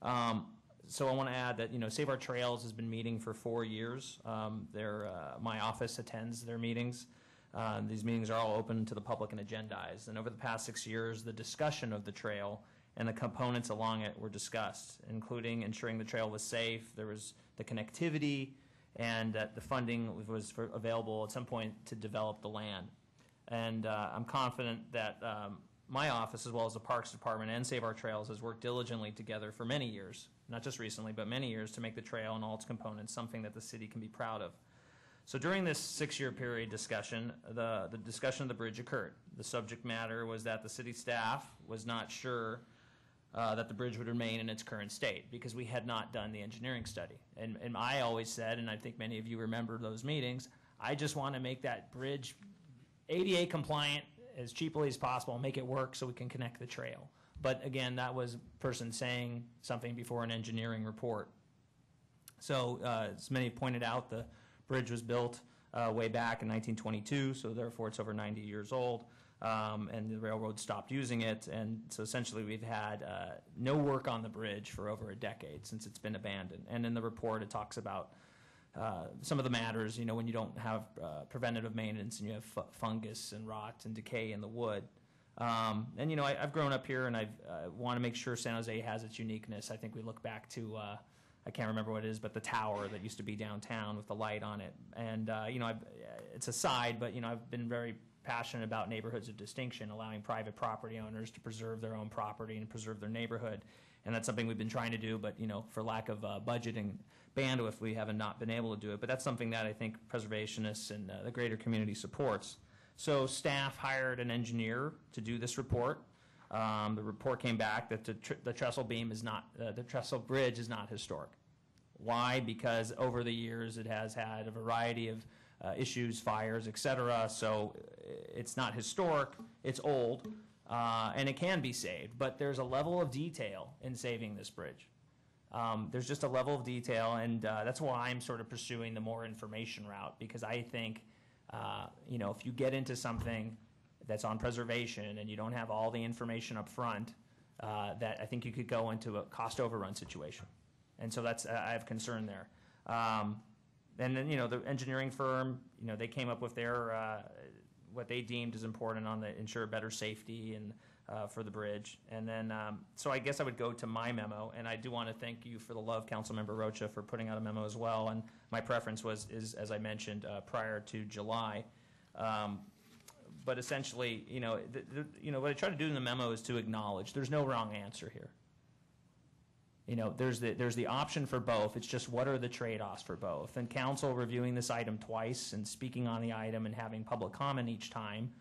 Um, So I want to add that, you know, Save Our Trails has been meeting for four years. Um, uh, my office attends their meetings. Uh, These meetings are all open to the public and agendized. And over the past six years, the discussion of the trail and the components along it were discussed, including ensuring the trail was safe, there was the connectivity, and that the funding was for- available at some point to develop the land. And uh, I'm confident that um, my office, as well as the Parks Department and Save Our Trails, has worked diligently together for many years, not just recently, but many years, to make the trail and all its components something that the city can be proud of. So during this six-year period discussion, the, the discussion of the bridge occurred. The subject matter was that the city staff was not sure uh, that the bridge would remain in its current state because we had not done the engineering study. And, and I always said, and I think many of you remember those meetings, I just want to make that bridge ADA compliant as cheaply as possible, make it work so we can connect the trail. But again, that was a person saying something before an engineering report. So, uh, as many pointed out, the bridge was built uh, way back in 1922, so therefore it's over 90 years old, um, and the railroad stopped using it. And so essentially, we've had uh, no work on the bridge for over a decade since it's been abandoned. And in the report, it talks about uh, some of the matters, you know, when you don't have uh, preventative maintenance and you have fu- fungus and rot and decay in the wood. Um, and, you know, I, I've grown up here and I uh, want to make sure San Jose has its uniqueness. I think we look back to, uh, I can't remember what it is, but the tower that used to be downtown with the light on it. And, uh, you know, I've, it's a side, but, you know, I've been very passionate about neighborhoods of distinction, allowing private property owners to preserve their own property and preserve their neighborhood. And that's something we've been trying to do, but, you know, for lack of uh, budgeting bandwidth, we haven't not been able to do it. But that's something that I think preservationists and uh, the greater community supports. So staff hired an engineer to do this report. Um, the report came back that the, tr- the trestle beam is not, uh, the trestle bridge is not historic. Why? Because over the years, it has had a variety of uh, issues, fires, et cetera. So uh, it's not historic, it's old, uh, and it can be saved. But there's a level of detail in saving this bridge. Um, there's just a level of detail, and uh, that's why I'm sort of pursuing the more information route because I think, uh, you know, if you get into something that's on preservation and you don't have all the information up front, uh, that I think you could go into a cost overrun situation. And so that's, I have concern there. Um, and then, you know, the engineering firm, you know, they came up with their, uh, what they deemed as important on the ensure better safety and uh, for the bridge. And then, um, so I guess I would go to my memo, and I do want to thank you for the love, Councilmember Rocha, for putting out a memo as well. And my preference was, is, as I mentioned, uh, prior to July. Um, but essentially, you know, the, the, you know, what I try to do in the memo is to acknowledge there's no wrong answer here. You know, there's the, there's the option for both. It's just what are the trade-offs for both? And council reviewing this item twice and speaking on the item and having public comment each time,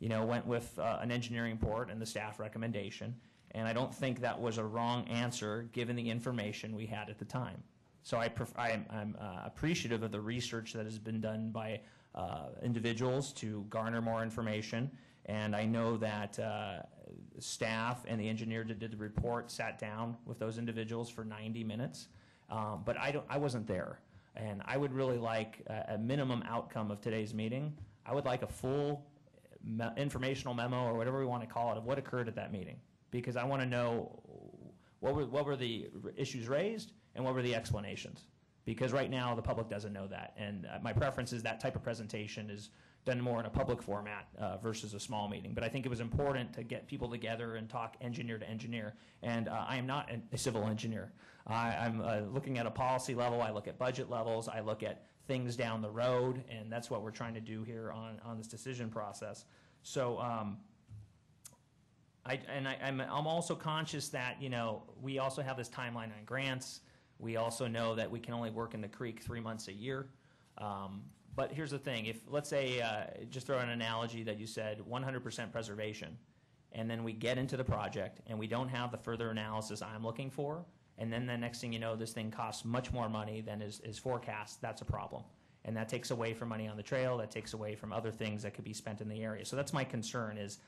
you know, went with uh, an engineering report and the staff recommendation. And I don't think that was a wrong answer, given the information we had at the time. So I, I am, I'm uh, appreciative of the research that has been done by uh, individuals to garner more information. And I know that uh, staff and the engineer that did the report sat down with those individuals for 90 minutes. Um, But I don't, I wasn't there. And I would really like a, a minimum outcome of today's meeting. I would like a full me- informational memo or whatever we want to call it of what occurred at that meeting. Because I want to know what were, what were the issues raised and what were the explanations? Because right now, the public doesn't know that. And uh, my preference is that type of presentation is, done more in a public format uh, versus a small meeting. But I think it was important to get people together and talk engineer to engineer. And uh, I am not a civil engineer. I, I'm uh, looking at a policy level, I look at budget levels, I look at things down the road, and that's what we're trying to do here on, on this decision process. So, um, I, and I, I'm, I'm also conscious that, you know, we also have this timeline on grants. We also know that we can only work in the creek three months a year. Um, but here's the thing, if, let's say, uh, just throw an analogy that you said, one hundred percent preservation, and then we get into the project and we don't have the further analysis I'm looking for, and then the next thing you know, this thing costs much more money than is, is forecast, that's a problem. And that takes away from money on the trail, that takes away from other things that could be spent in the area. So that's my concern is,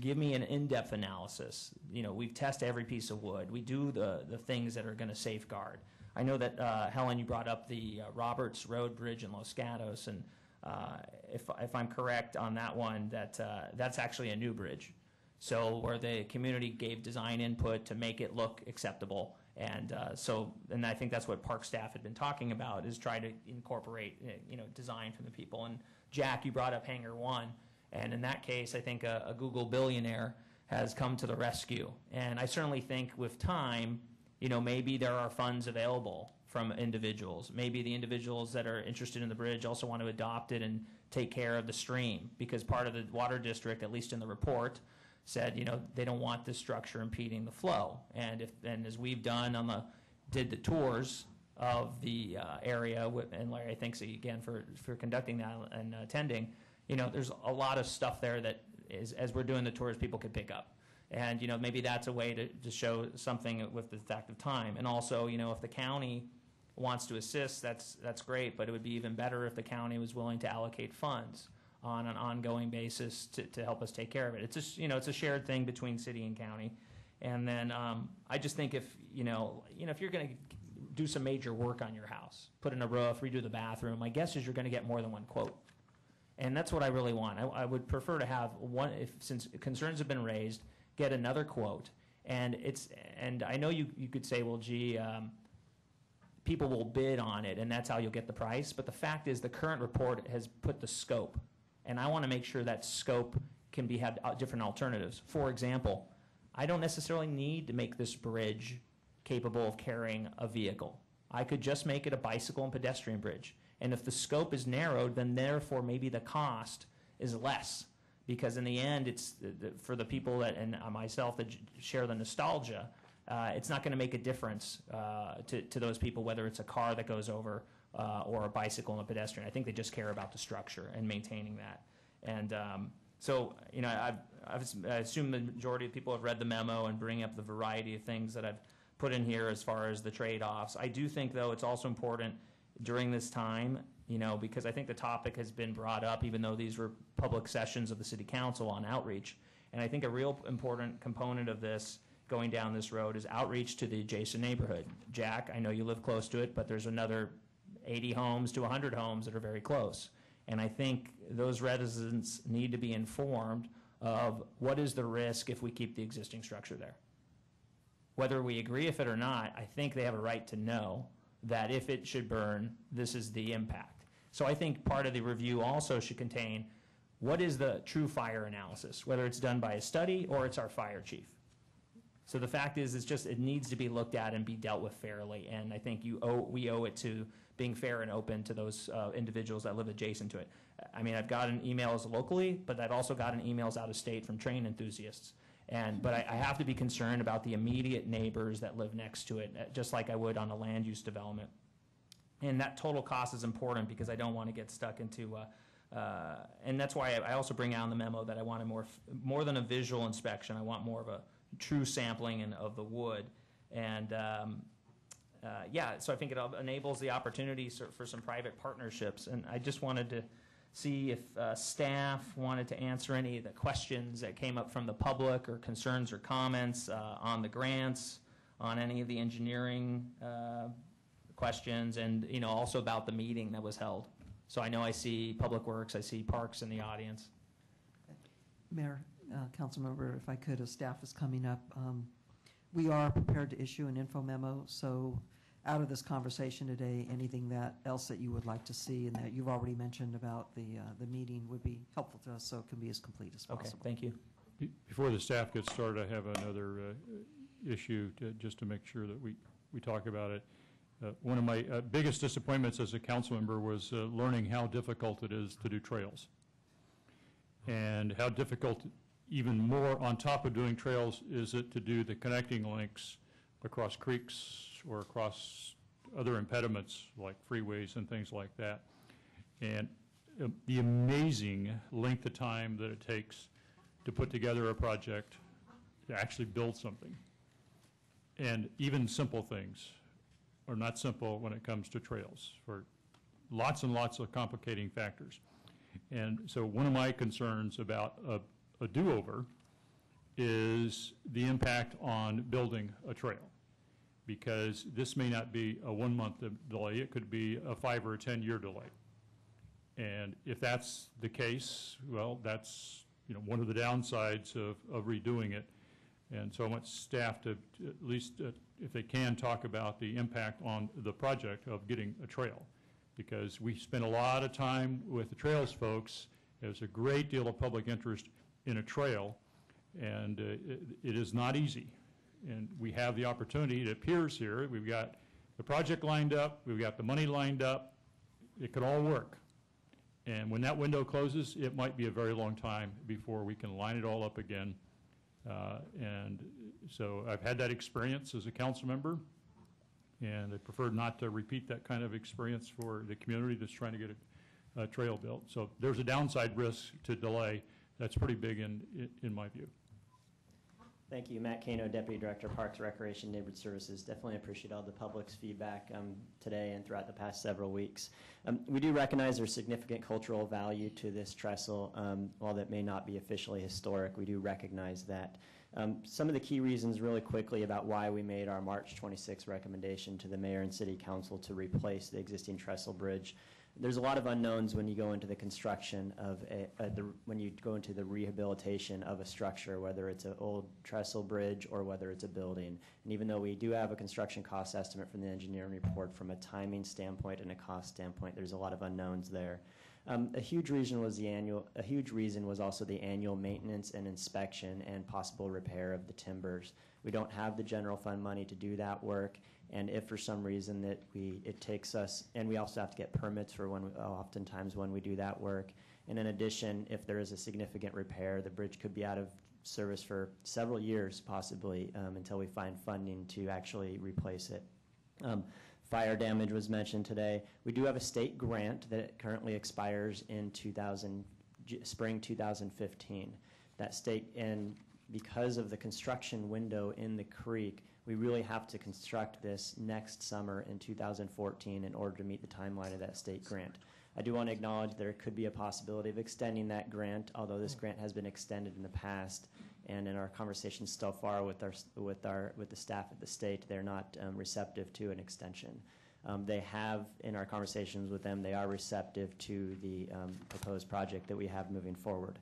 give me an in-depth analysis. You know, we've tested every piece of wood. We do the, the things that are going to safeguard. I know that, uh, Helen, you brought up the uh, Roberts Road Bridge in Los Gatos, and uh, if, if I'm correct on that one, that, uh, that's actually a new bridge. So where the community gave design input to make it look acceptable. And uh, so, and I think that's what park staff had been talking about, is try to incorporate, uh, you know, design from the people. And Jack, you brought up Hangar One, and in that case, I think a, a Google billionaire has come to the rescue. And I certainly think with time, you know, maybe there are funds available from individuals. Maybe the individuals that are interested in the bridge also want to adopt it and take care of the stream, because part of the water district, at least in the report, said, you know, they don't want this structure impeding the flow. And if, and as we've done on the, did the tours of the uh, area, and Larry, thanks again for, for conducting that and attending, you know, there's a lot of stuff there that is, as we're doing the tours, people could pick up. And, you know, maybe that's a way to, to show something with the fact of time. And also, you know, if the county wants to assist, that's, that's great, but it would be even better if the county was willing to allocate funds on an ongoing basis to, to help us take care of it. It's just, you know, it's a shared thing between city and county. And then, um, I just think if, you know, you know, if you're gonna do some major work on your house, put in a roof, redo the bathroom, my guess is you're gonna get more than one quote. And that's what I really want. I, I would prefer to have one, if, since concerns have been raised, get another quote. And it's, and I know you, you could say, well, gee, um, people will bid on it and that's how you'll get the price. But the fact is, the current report has put the scope. And I want to make sure that scope can be, have uh, different alternatives. For example, I don't necessarily need to make this bridge capable of carrying a vehicle. I could just make it a bicycle and pedestrian bridge. And if the scope is narrowed, then therefore maybe the cost is less. Because in the end, it's for the people that, and myself that share the nostalgia, uh, it's not going to make a difference uh, to, to those people whether it's a car that goes over uh, or a bicycle and a pedestrian. I think they just care about the structure and maintaining that. And um, so, you know, I've, I've, I assume the majority of people have read the memo and bring up the variety of things that I've put in here as far as the trade-offs. I do think, though, it's also important during this time, you know, because I think the topic has been brought up, even though these were public sessions of the city council on outreach. And I think a real important component of this, going down this road, is outreach to the adjacent neighborhood. Jack, I know you live close to it, but there's another 80 homes to 100 homes that are very close. And I think those residents need to be informed of what is the risk if we keep the existing structure there. Whether we agree with it or not, I think they have a right to know that if it should burn, this is the impact. So I think part of the review also should contain what is the true fire analysis, whether it's done by a study or it's our fire chief. So the fact is, it's just, it needs to be looked at and be dealt with fairly, and I think you owe, we owe it to being fair and open to those uh, individuals that live adjacent to it. I mean, I've gotten emails locally, but I've also gotten emails out of state from train enthusiasts. And, but I, I have to be concerned about the immediate neighbors that live next to it, uh, just like I would on a land use development. And that total cost is important because I don't want to get stuck into, uh, uh, and that's why I also bring out in the memo that I want a more, more than a visual inspection, I want more of a true sampling and of the wood. And, um, uh, yeah, so I think it enables the opportunities for- for some private partnerships. And I just wanted to see if uh, staff wanted to answer any of the questions that came up from the public or concerns or comments uh, on the grants, on any of the engineering uh, questions, and, you know, also about the meeting that was held. So I know I see Public Works, I see Parks in the audience. Mayor, uh, council member, if I could, as staff is coming up, um, we are prepared to issue an info memo, so out of this conversation today, anything that, else that you would like to see and that you've already mentioned about the, uh, the meeting would be helpful to us so it can be as complete as Okay, possible. thank you. Be- Before the staff gets started, I have another uh, issue, to- just to make sure that we, we talk about it. Uh, One of my uh, biggest disappointments as a council member was uh, learning how difficult it is to do trails. And how difficult, even more, on top of doing trails, is it to do the connecting links across creeks or across other impediments like freeways and things like that. And uh, the amazing length of time that it takes to put together a project, to actually build something. And even simple things are not simple when it comes to trails, for lots and lots of complicating factors. And so one of my concerns about a, a do-over is the impact on building a trail. Because this may not be a one-month delay, it could be a five or a 10-year delay. And if that's the case, well, that's, you know, one of the downsides of, of redoing it. And so I want staff to, to at least, uh, if they can, talk about the impact on the project of getting a trail. Because we spent a lot of time with the trails folks. There's a great deal of public interest in a trail, and uh, it, it is not easy. And we have the opportunity, it appears here, we've got the project lined up, we've got the money lined up, it could all work. And when that window closes, it might be a very long time before we can line it all up again. Uh, And so I've had that experience as a council member, and I prefer not to repeat that kind of experience for the community that's trying to get a, a trail built. So there's a downside risk to delay that's pretty big in, in my view. Thank you. Matt Cano, Deputy Director, Parks, Recreation, Neighborhood Services. Definitely appreciate all the public's feedback um, today and throughout the past several weeks. Um, we do recognize there's significant cultural value to this trestle. Um, while that may not be officially historic, we do recognize that. Um, some of the key reasons, really quickly, about why we made our March 26 recommendation to the Mayor and City Council to replace the existing trestle bridge there's a lot of unknowns when you go into the construction of a, uh, the, when you go into the rehabilitation of a structure, whether it's an old trestle bridge or whether it's a building. And even though we do have a construction cost estimate from the engineering report, from a timing standpoint and a cost standpoint, there's a lot of unknowns there. Um, a huge reason was the annual. A huge reason was also the annual maintenance and inspection and possible repair of the timbers. We don't have the general fund money to do that work, and if for some reason that we, it takes us, and we also have to get permits for when, oftentimes when we do that work. And in addition, if there is a significant repair, the bridge could be out of service for several years possibly um, until we find funding to actually replace it. Um, Fire damage was mentioned today. We do have a state grant that currently expires in 2000, spring 2015. That state, and because of the construction window in the creek, we really have to construct this next summer in 2014 in order to meet the timeline of that state grant. I do want to acknowledge there could be a possibility of extending that grant, although this grant has been extended in the past. And in our conversations so far with our, with our, with the staff at the state, they're not um, receptive to an extension. Um, They have, in our conversations with them, they are receptive to the um, proposed project that we have moving forward.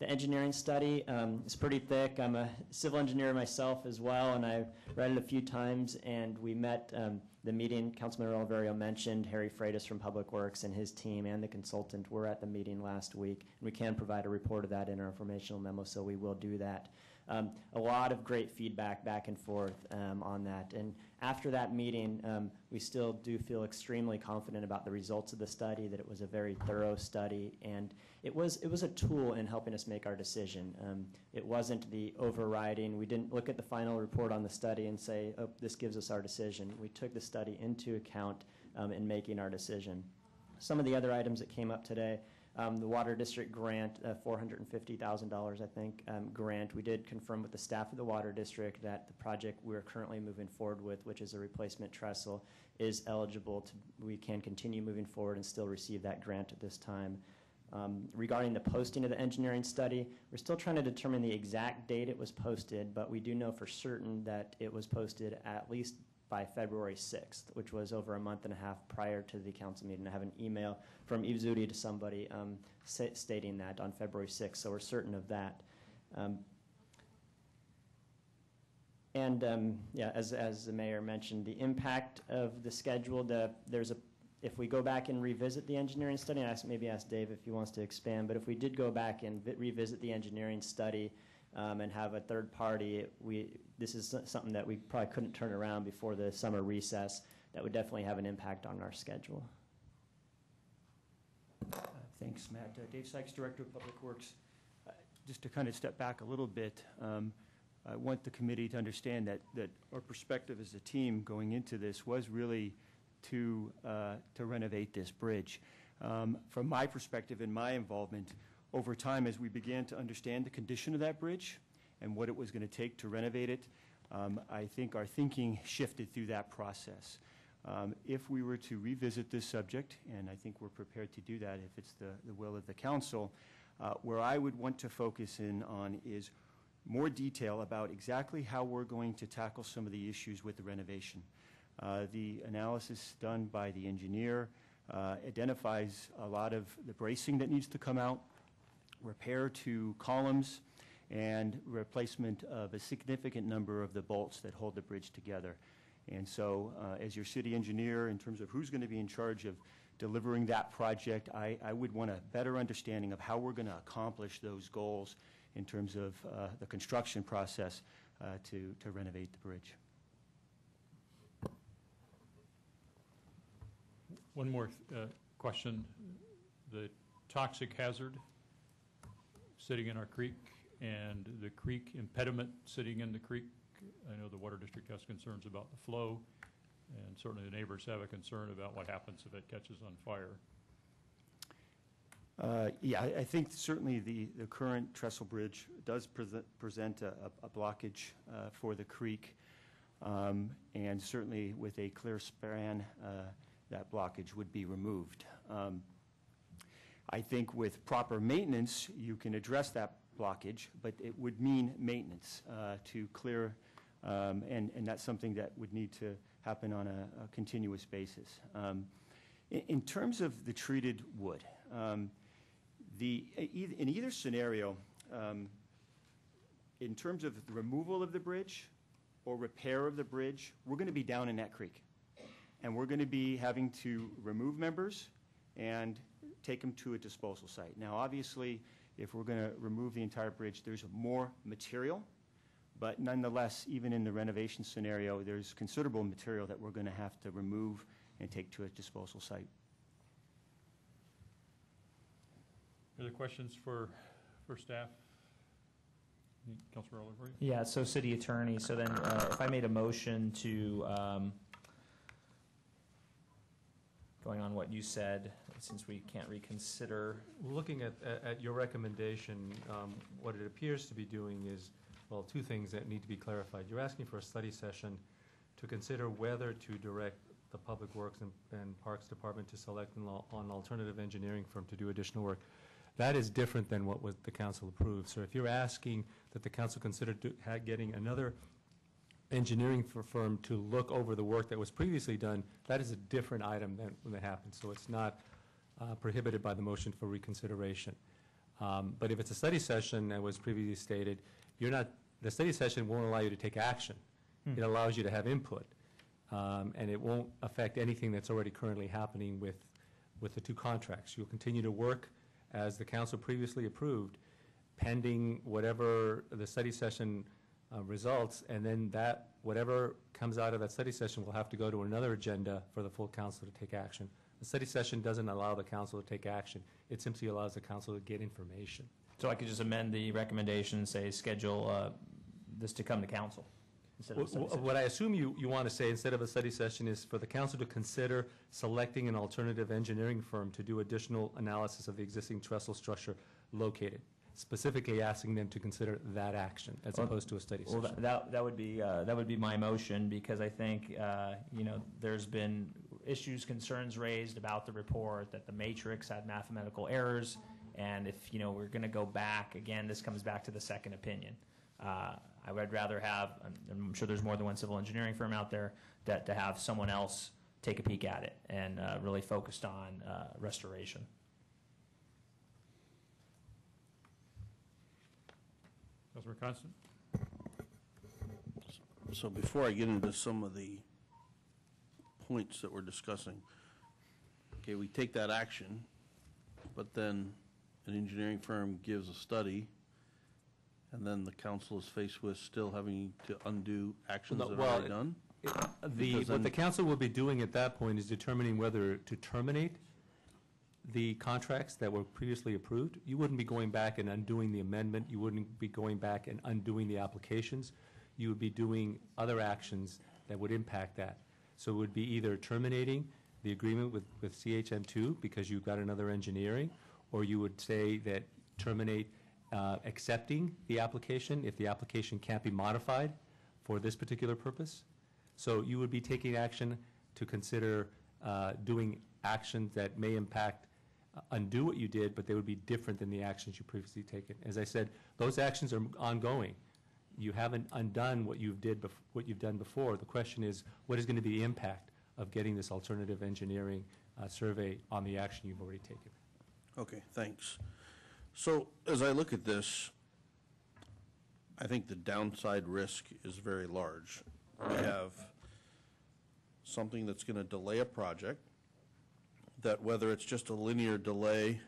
The engineering study um, is pretty thick. I'm a civil engineer myself as well, and I read it a few times, and we met, um, the meeting, Councilman Oliverio mentioned Harry Freitas from Public Works and his team and the consultant were at the meeting last week. And we can provide a report of that in our informational memo, so we will do that. Um, A lot of great feedback back and forth um, on that. And after that meeting, um, we still do feel extremely confident about the results of the study, that it was a very thorough study, and it was, it was a tool in helping us make our decision. Um, It wasn't the overriding, we didn't look at the final report on the study and say, oh, this gives us our decision. We took the study into account um, in making our decision. Some of the other items that came up today, um, the Water District grant, uh, $450,000, I think, um, grant. We did confirm with the staff of the Water District that the project we're currently moving forward with, which is a replacement trestle, is eligible to, we can continue moving forward and still receive that grant at this time. Um, Regarding the posting of the engineering study, we're still trying to determine the exact date it was posted, but we do know for certain that it was posted at least by February 6th, which was over a month and a half prior to the council meeting. I have an email from Yves Zsutty to somebody um, stating that on February 6th, so we're certain of that. Um, And, um, yeah, as, as the mayor mentioned, the impact of the schedule, the, there's a, if we go back and revisit the engineering study, and ask, maybe ask Dave if he wants to expand, but if we did go back and vi- revisit the engineering study, um, and have a third party, we, this is something that we probably couldn't turn around before the summer recess. That would definitely have an impact on our schedule. Uh, Thanks, Matt. Uh, Dave Sykes, Director of Public Works. Uh, Just to kind of step back a little bit, um, I want the committee to understand that, that our perspective as a team going into this was really to, uh, to renovate this bridge. Um, From my perspective and my involvement, over time, as we began to understand the condition of that bridge and what it was going to take to renovate it, um, I think our thinking shifted through that process. Um, If we were to revisit this subject, and I think we're prepared to do that if it's the, the will of the council, uh, where I would want to focus in on is more detail about exactly how we're going to tackle some of the issues with the renovation. Uh, The analysis done by the engineer uh, identifies a lot of the bracing that needs to come out, repair to columns, and replacement of a significant number of the bolts that hold the bridge together. And so, uh, as your city engineer, in terms of who's going to be in charge of delivering that project, I, I would want a better understanding of how we're going to accomplish those goals in terms of uh, the construction process uh, to, to renovate the bridge. One more uh, question. The toxic hazard sitting in our creek and the creek impediment sitting in the creek. I know the Water District has concerns about the flow, and certainly the neighbors have a concern about what happens if it catches on fire. Uh, Yeah, I I think certainly the, the current trestle bridge does present, present a, a blockage uh, for the creek. Um, And certainly with a clear span, uh, that blockage would be removed. Um, I think with proper maintenance, you can address that blockage, but it would mean maintenance uh, to clear, um, and, and that's something that would need to happen on a, a continuous basis. Um, in, in terms of the treated wood, um, the, in either scenario, um, in terms of the removal of the bridge or repair of the bridge, we're going to be down in that creek. And we're going to be having to remove members and take them to a disposal site. Now, obviously, if we're going to remove the entire bridge, there's more material, but nonetheless, even in the renovation scenario, there's considerable material that we're going to have to remove and take to a disposal site. Other questions for, for staff? Councilor Oliverio? Yeah, so city attorney, so then uh, if I made a motion to, um, going on what you said, since we can't reconsider, Looking at, at- your recommendation, um, what it appears to be doing is, well, two things that need to be clarified. You're asking for a study session to consider whether to direct the Public Works and, and Parks Department to select an an alternative engineering firm to do additional work. That is different than what was, the council approved. So if you're asking that the council consider do- ha- getting another engineering for- firm to look over the work that was previously done, that is a different item than when that happened. So it's not uh, prohibited by the motion for reconsideration. Um, But if it's a study session, that was previously stated, you're not, the study session won't allow you to take action. Hmm. It allows you to have input. Um, And it won't affect anything that's already currently happening with, with the two contracts. You'll continue to work as the council previously approved, pending whatever the study session uh, results, and then that, whatever comes out of that study session will have to go to another agenda for the full council to take action. The study session doesn't allow the council to take action. It simply allows the council to get information. so I could just amend the recommendation and say, schedule uh, this to come to council instead of a study wh- session. What I assume you, you want to say, instead of a study session, is for the council to consider selecting an alternative engineering firm to do additional analysis of the existing trestle structure located, specifically asking them to consider that action as Well- opposed to a study Well, session. that- that, that would be, uh, that would be my motion, because I think, uh, you know, there's been issues, concerns raised about the report, that the matrix had mathematical errors, and if, you know, we're gonna go back, again, this comes back to the second opinion. Uh, I would rather have, I'm- I'm sure there's more than one civil engineering firm out there, that, to have someone else take a peek at it and uh, really focused on uh, restoration. Councilor Constant? So before I get into some of the points that we're discussing, okay, we take that action, but then an engineering firm gives a study, and then the council is faced with still having to undo actions Well, that no, are well, already done? The, Because what the council will be doing at that point is determining whether to terminate the contracts that were previously approved. You wouldn't be going back and undoing the amendment, you wouldn't be going back and undoing the applications. You would be doing other actions that would impact that. So it would be either terminating the agreement with, with CHM two because you've got another engineering, or you would say that terminate, uh, accepting the application if the application can't be modified for this particular purpose. So you would be taking action to consider uh, doing actions that may impact, undo what you did, but they would be different than the actions you previously taken. As I said, those actions are ongoing. You haven't undone what you've did, bef- what you've done before. The question is, what is going to be the impact of getting this alternative engineering uh, survey on the action you've already taken? Okay, thanks. So as I look at this, I think the downside risk is very large. We have something that's going to delay a project, that whether it's just a linear delay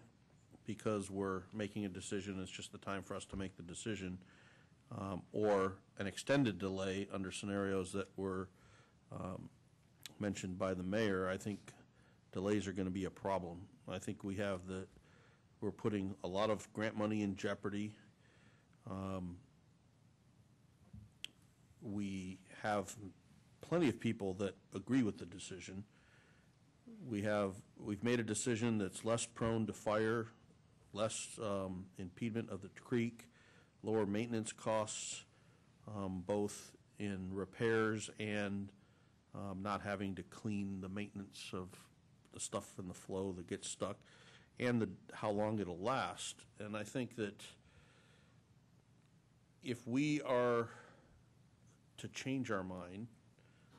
because we're making a decision, it's just the time for us to make the decision, um, or an extended delay under scenarios that were um, mentioned by the mayor, I think delays are going to be a problem. I think we have the, we're putting a lot of grant money in jeopardy. Um, We have plenty of people that agree with the decision. We have, we've made a decision that's less prone to fire, less um, impediment of the creek, lower maintenance costs, um, both in repairs and um, not having to clean the maintenance of the stuff in the flow that gets stuck, and the, how long it'll last. And I think that if we are to change our mind,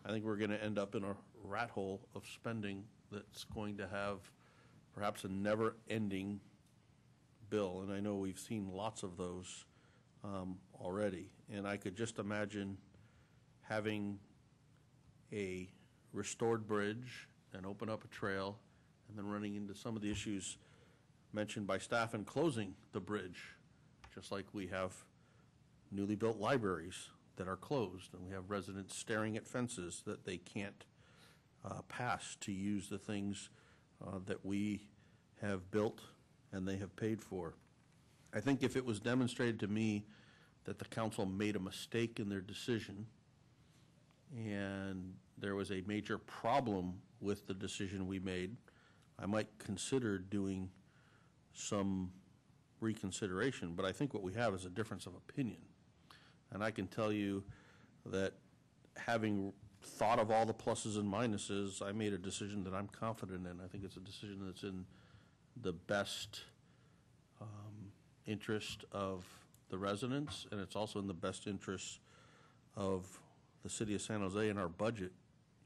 I think we're going to end up in a rat hole of spending that's going to have perhaps a never-ending bill. And I know we've seen lots of those um, already. And I could just imagine having a restored bridge and open up a trail, and then running into some of the issues mentioned by staff in closing the bridge, just like we have newly built libraries that are closed, and we have residents staring at fences that they can't uh, pass to use the things uh, that we have built and they have paid for. I think if it was demonstrated to me that the council made a mistake in their decision, and there was a major problem with the decision we made, I might consider doing some reconsideration. But I think what we have is a difference of opinion. And I can tell you that having thought of all the pluses and minuses, I made a decision that I'm confident in. I think it's a decision that's in the best um, interest of the residents, and it's also in the best interest of the city of San Jose and our budget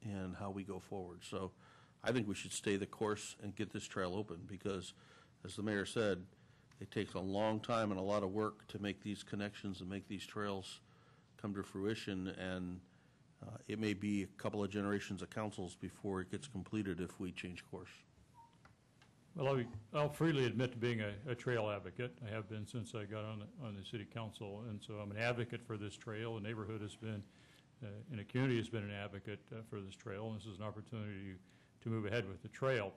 and how we go forward. So I think we should stay the course and get this trail open, because, as the mayor said, it takes a long time and a lot of work to make these connections and make these trails come to fruition, and uh, it may be a couple of generations of councils before it gets completed if we change course. Well, I'll- I'll freely admit to being a, a trail advocate. I have been since I got on, the- on the city council, and so I'm an advocate for this trail. The neighborhood has been, uh, and the community has been an advocate uh, for this trail, and this is an opportunity to move ahead with the trail.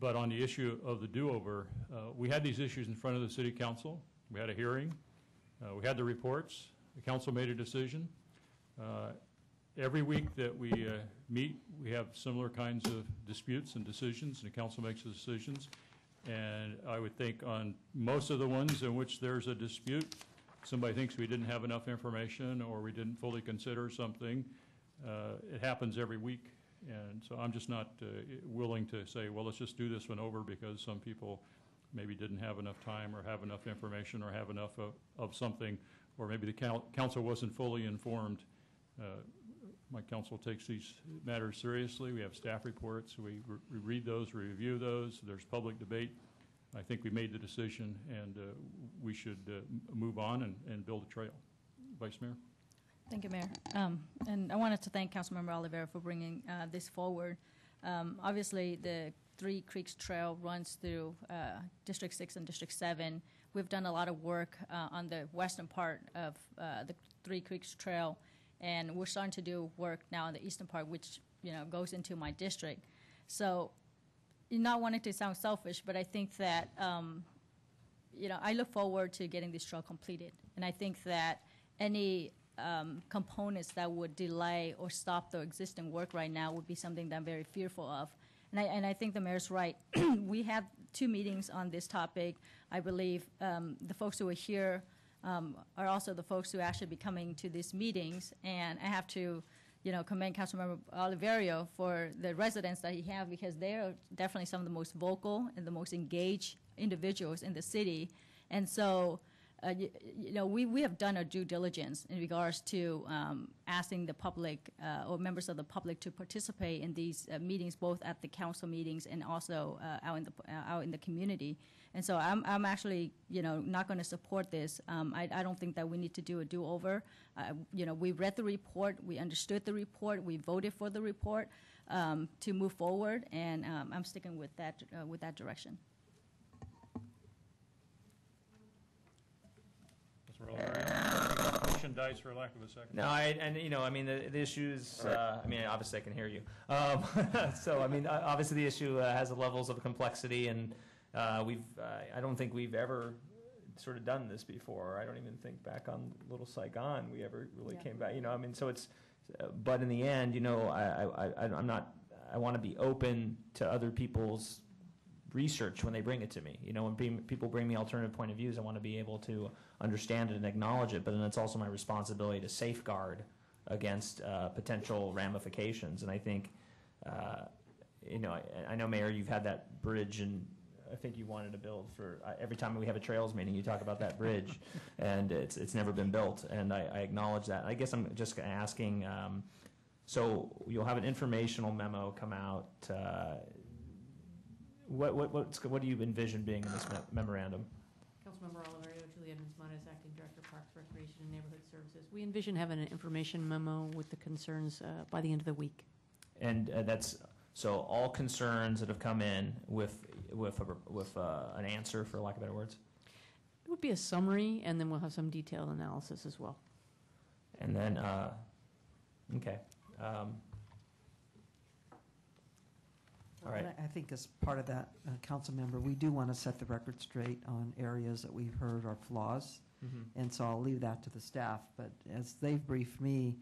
But on the issue of the do-over, uh, we had these issues in front of the city council. We had a hearing. Uh, We had the reports. The council made a decision. Uh, Every week that we uh, meet, we have similar kinds of disputes and decisions, and the council makes the decisions. And I would think on most of the ones in which there's a dispute, somebody thinks we didn't have enough information, or we didn't fully consider something. Uh, It happens every week, and so I'm just not uh, willing to say, well, let's just do this one over because some people maybe didn't have enough time, or have enough information, or have enough of, of something, or maybe the coun- council wasn't fully informed. Uh, my council takes these matters seriously. We have staff reports. We, re- we read those, we review those. There's public debate. I think we made the decision, and uh, we should uh, move on and, and build a trail. Vice Mayor? Thank you, Mayor. Um, And I wanted to thank Councilmember Oliverio for bringing uh, this forward. Um, Obviously, the Three Creeks Trail runs through uh, District 6 and District 7. We've done a lot of work uh, on the western part of uh, the Three Creeks Trail, and we're starting to do work now in the eastern part, which, you know, goes into my district. So, not wanting to sound selfish, but I think that um, you know, I look forward to getting this trail completed. And I think that any um, components that would delay or stop the existing work right now would be something that I'm very fearful of. And I, and I think the mayor's right. we have two meetings on this topic. I believe um, the folks who are here um, are also the folks who actually be coming to these meetings. And I have to, you know, commend Councilmember Oliverio for the residents that he have because they are definitely some of the most vocal and the most engaged individuals in the city. And so, uh, you, you know, we, we have done our due diligence in regards to um, asking the public uh, or members of the public to participate in these uh, meetings, both at the council meetings and also uh, out in the uh, out in the community. And so, I'm, I'm actually, you know, not going to support this. Um, I, I don't think that we need to do a do-over. Uh, you know, we read the report, we understood the report, we voted for the report um, to move forward, and um, I'm sticking with that uh, with that direction. Councilmember Oliverio. Motion dies for lack of a second. No, I, and, you know, I mean, the, the issues, uh, I mean, obviously I can hear you. Um, so, I mean, uh, obviously the issue uh, has levels of complexity and, uh, we've, uh, I don't think we've ever sort of done this before. I don't even think back on Little Saigon, we ever really Yeah. came back, you know, I mean, so it's, uh, but in the end, you know, I, I, I, I'm not, I want to be open to other people's research when they bring it to me. You know, when pe- people bring me alternative point of views, I want to be able to understand it and acknowledge it, but then it's also my responsibility to safeguard against uh, potential ramifications. And I think, uh, you know, I, I know, Mayor, you've had that bridge and I think you wanted to build for, uh, every time we have a trails meeting, you talk about that bridge and it's, it's never been built. And I, I acknowledge that. I guess I'm just asking, um, so you'll have an informational memo come out, uh, what, what, what's, what do you envision being in this me- memorandum? Councilmember Oliverio, Julie Edmonds Mares, Acting Director, Parks, Recreation, and Neighborhood Services. We envision having an information memo with the concerns uh, by the end of the week. And uh, that's, so all concerns that have come in with, with, a- with uh, an answer, for lack of better words? It would be a summary, and then we'll have some detailed analysis as well. And then, uh, okay. um, All right. I I think as part of that, uh, council member, we do want to set the record straight on areas that we've heard are flaws. Mhm. And so I'll leave that to the staff. But as they've briefed me,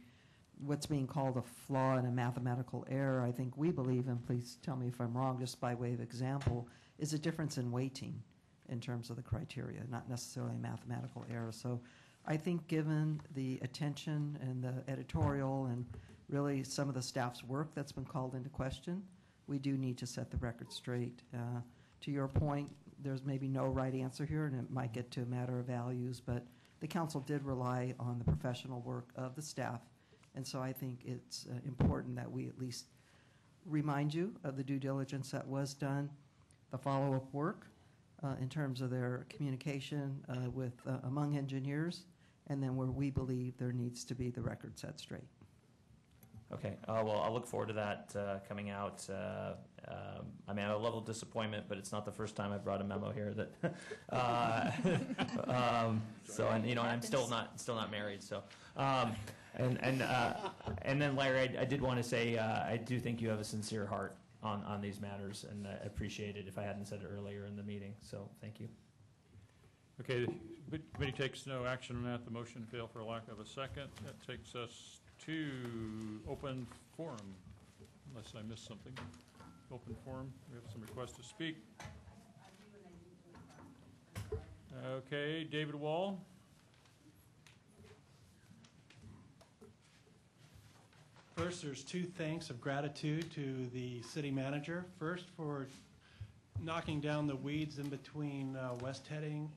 what's being called a flaw and a mathematical error, I think we believe, and please tell me if I'm wrong, just by way of example, is a difference in weighting in terms of the criteria, not necessarily a mathematical error. So I think given the attention and the editorial and really some of the staff's work that's been called into question, we do need to set the record straight. Uh, To your point, there's maybe no right answer here, and it might get to a matter of values, but the council did rely on the professional work of the staff, and so I think it's uh, important that we at least remind you of the due diligence that was done, the follow-up work uh, in terms of their communication uh, with, uh, among engineers, and then where we believe there needs to be the record set straight. Okay, uh, well, I'll look forward to that uh, coming out. Uh, um, I mean, I have a level of disappointment, but it's not the first time I've brought a memo here that, uh, um, so, and, you know, I'm still not, still not married, so. um, And, and, uh, and then Larry, I I did want to say, uh, I do think you have a sincere heart on, on these matters, and I appreciate it if I hadn't said it earlier in the meeting, so thank you. Okay, the committee takes no action on that. The motion failed for lack of a second. That takes us to open forum, unless I missed something. Open forum, we have some requests to speak. Okay, David Wall. First, there's two thanks of gratitude to the city manager. First, for knocking down the weeds in between uh, West Hedding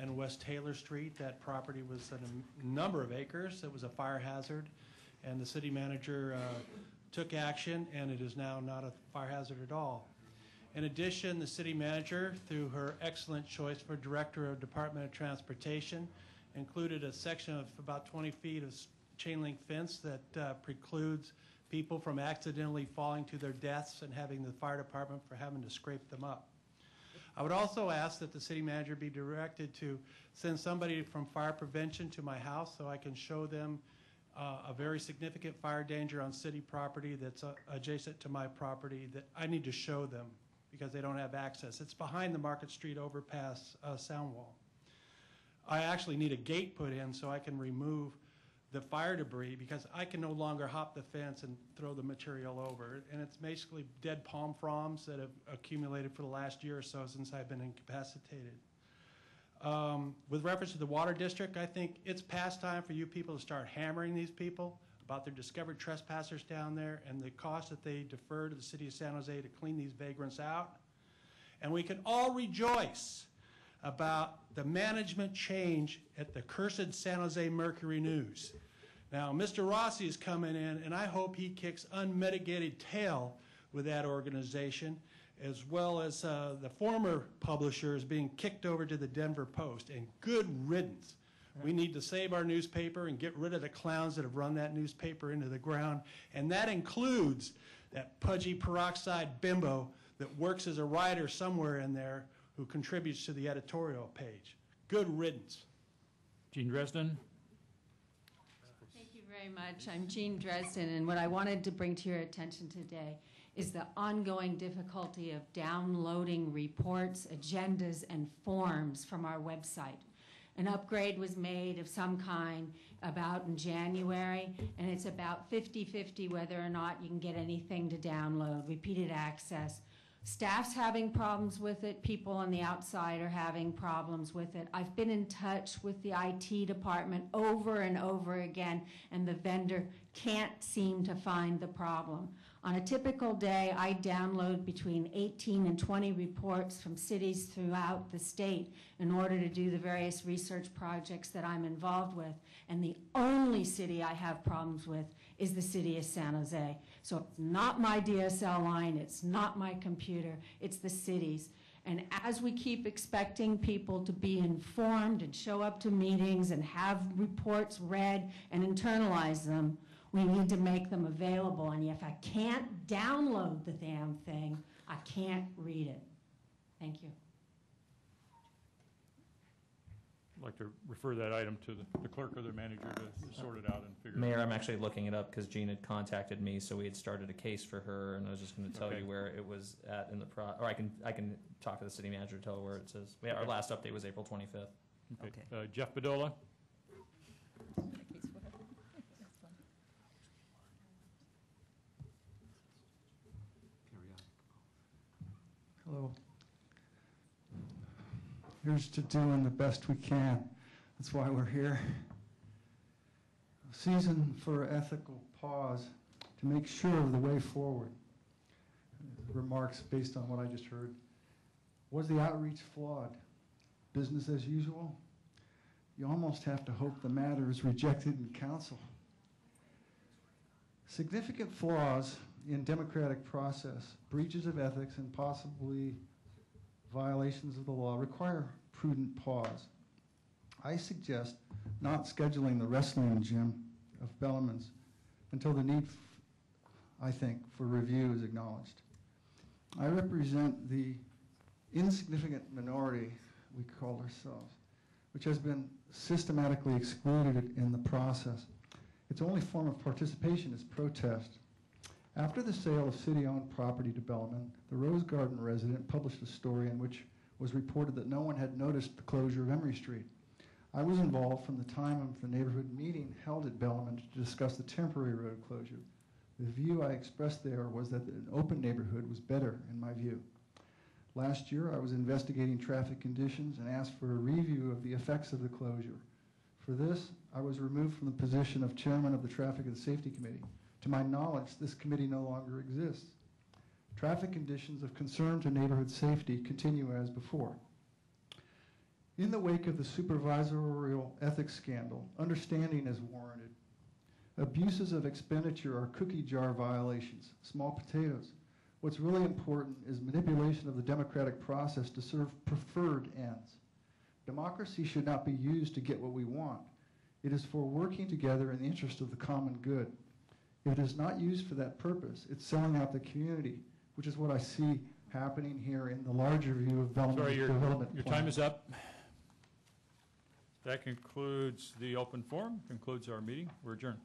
and West Taylor Street. That property was a number of acres. It was a fire hazard, and the city manager uh, took action, and it is now not a fire hazard at all. In addition, the city manager, through her excellent choice for Director of Department of Transportation, included a section of about 20 feet of chain link fence that uh, precludes people from accidentally falling to their deaths and having the fire department for having to scrape them up. I would also ask that the city manager be directed to send somebody from fire prevention to my house so I can show them uh, a very significant fire danger on city property that's uh, adjacent to my property that I need to show them because they don't have access. It's behind the Market Street overpass uh, sound wall. I actually need a gate put in so I can remove the fire debris because I can no longer hop the fence and throw the material over. And it's basically dead palm fronds that have accumulated for the last year or so since I've been incapacitated. Um, with reference to the water district, I think it's past time for you people to start hammering these people about their discovered trespassers down there and the cost that they defer to the city of San Jose to clean these vagrants out. And we can all rejoice about the management change at the cursed San Jose Mercury News. Now, Mr. Rossi is coming in, and I hope he kicks unmitigated tail with that organization, as well as uh, the former publisher is being kicked over to the Denver Post, and good riddance. We need to save our newspaper and get rid of the clowns that have run that newspaper into the ground, and that includes that pudgy peroxide bimbo that works as a writer somewhere in there who contributes to the editorial page. Good riddance. Jean Dresden? Thank you very much. I'm Jean Dresden, and what I wanted to bring to your attention today is the ongoing difficulty of downloading reports, agendas, and forms from our website. An upgrade was made of some kind about in January, and it's about 50-50 whether or not you can get anything to download, repeated access. Staff's having problems with it. People on the outside are having problems with it. I've been in touch with the IT department over and over again, and the vendor can't seem to find the problem. On a typical day, I download between 18 and 20 reports from cities throughout the state in order to do the various research projects that I'm involved with. And the only city I have problems with is the city of San Jose. So it's not my DSL line, it's not my computer, it's the city's. And as we keep expecting people to be informed and show up to meetings and have reports read and internalize them, we need to make them available. And if I can't download the damn thing, I can't read it. Thank you. I'd like to refer that item to the- the clerk or the manager to sort it out and figure. it Mayor, out. I'm actually looking it up because Jean had contacted me, so we had started a case for her, and I was just going to tell Okay. you where it was at in the pro, or I can, I can talk to the city manager, to tell her where it says. Yeah, our Okay. last update was April 25th. Okay. Uh, Jeff Bedola? Hello. Here's to doing the best we can. That's why we're here. A season for ethical pause to make sure of the way forward. Remarks based on what I just heard. Was the outreach flawed? Business as usual? You almost have to hope the matter is rejected in council. Significant flaws in democratic process, breaches of ethics, and possibly violations of the law require prudent pause. I suggest not scheduling the wrestling gym of Bellarmine's until the need, I think, for review is acknowledged. I represent the insignificant minority we call ourselves, which has been systematically excluded in the process. Its only form of participation is protest. After the sale of city-owned property to Bellarmine, the Rose Garden resident published a story in which was reported that no one had noticed the closure of Emory Street. I was involved from the time of the neighborhood meeting held at Bellarmine to discuss the temporary road closure. The view I expressed there was that an open neighborhood was better, in my view. Last year, I was investigating traffic conditions and asked for a review of the effects of the closure. For this, I was removed from the position of chairman of the Traffic and Safety Committee. To my knowledge, this committee no longer exists. Traffic conditions of concern to neighborhood safety continue as before. In the wake of the supervisorial ethics scandal, understanding is warranted. Abuses of expenditure are cookie jar violations, small potatoes. What's really important is manipulation of the democratic process to serve preferred ends. Democracy should not be used to get what we want. It is for working together in the interest of the common good. If it is not used for that purpose, it's selling out the community, which is what I see happening here in the larger view of development. Sorry, your, development your plan. time is up. That concludes the open forum, concludes our meeting. We're adjourned.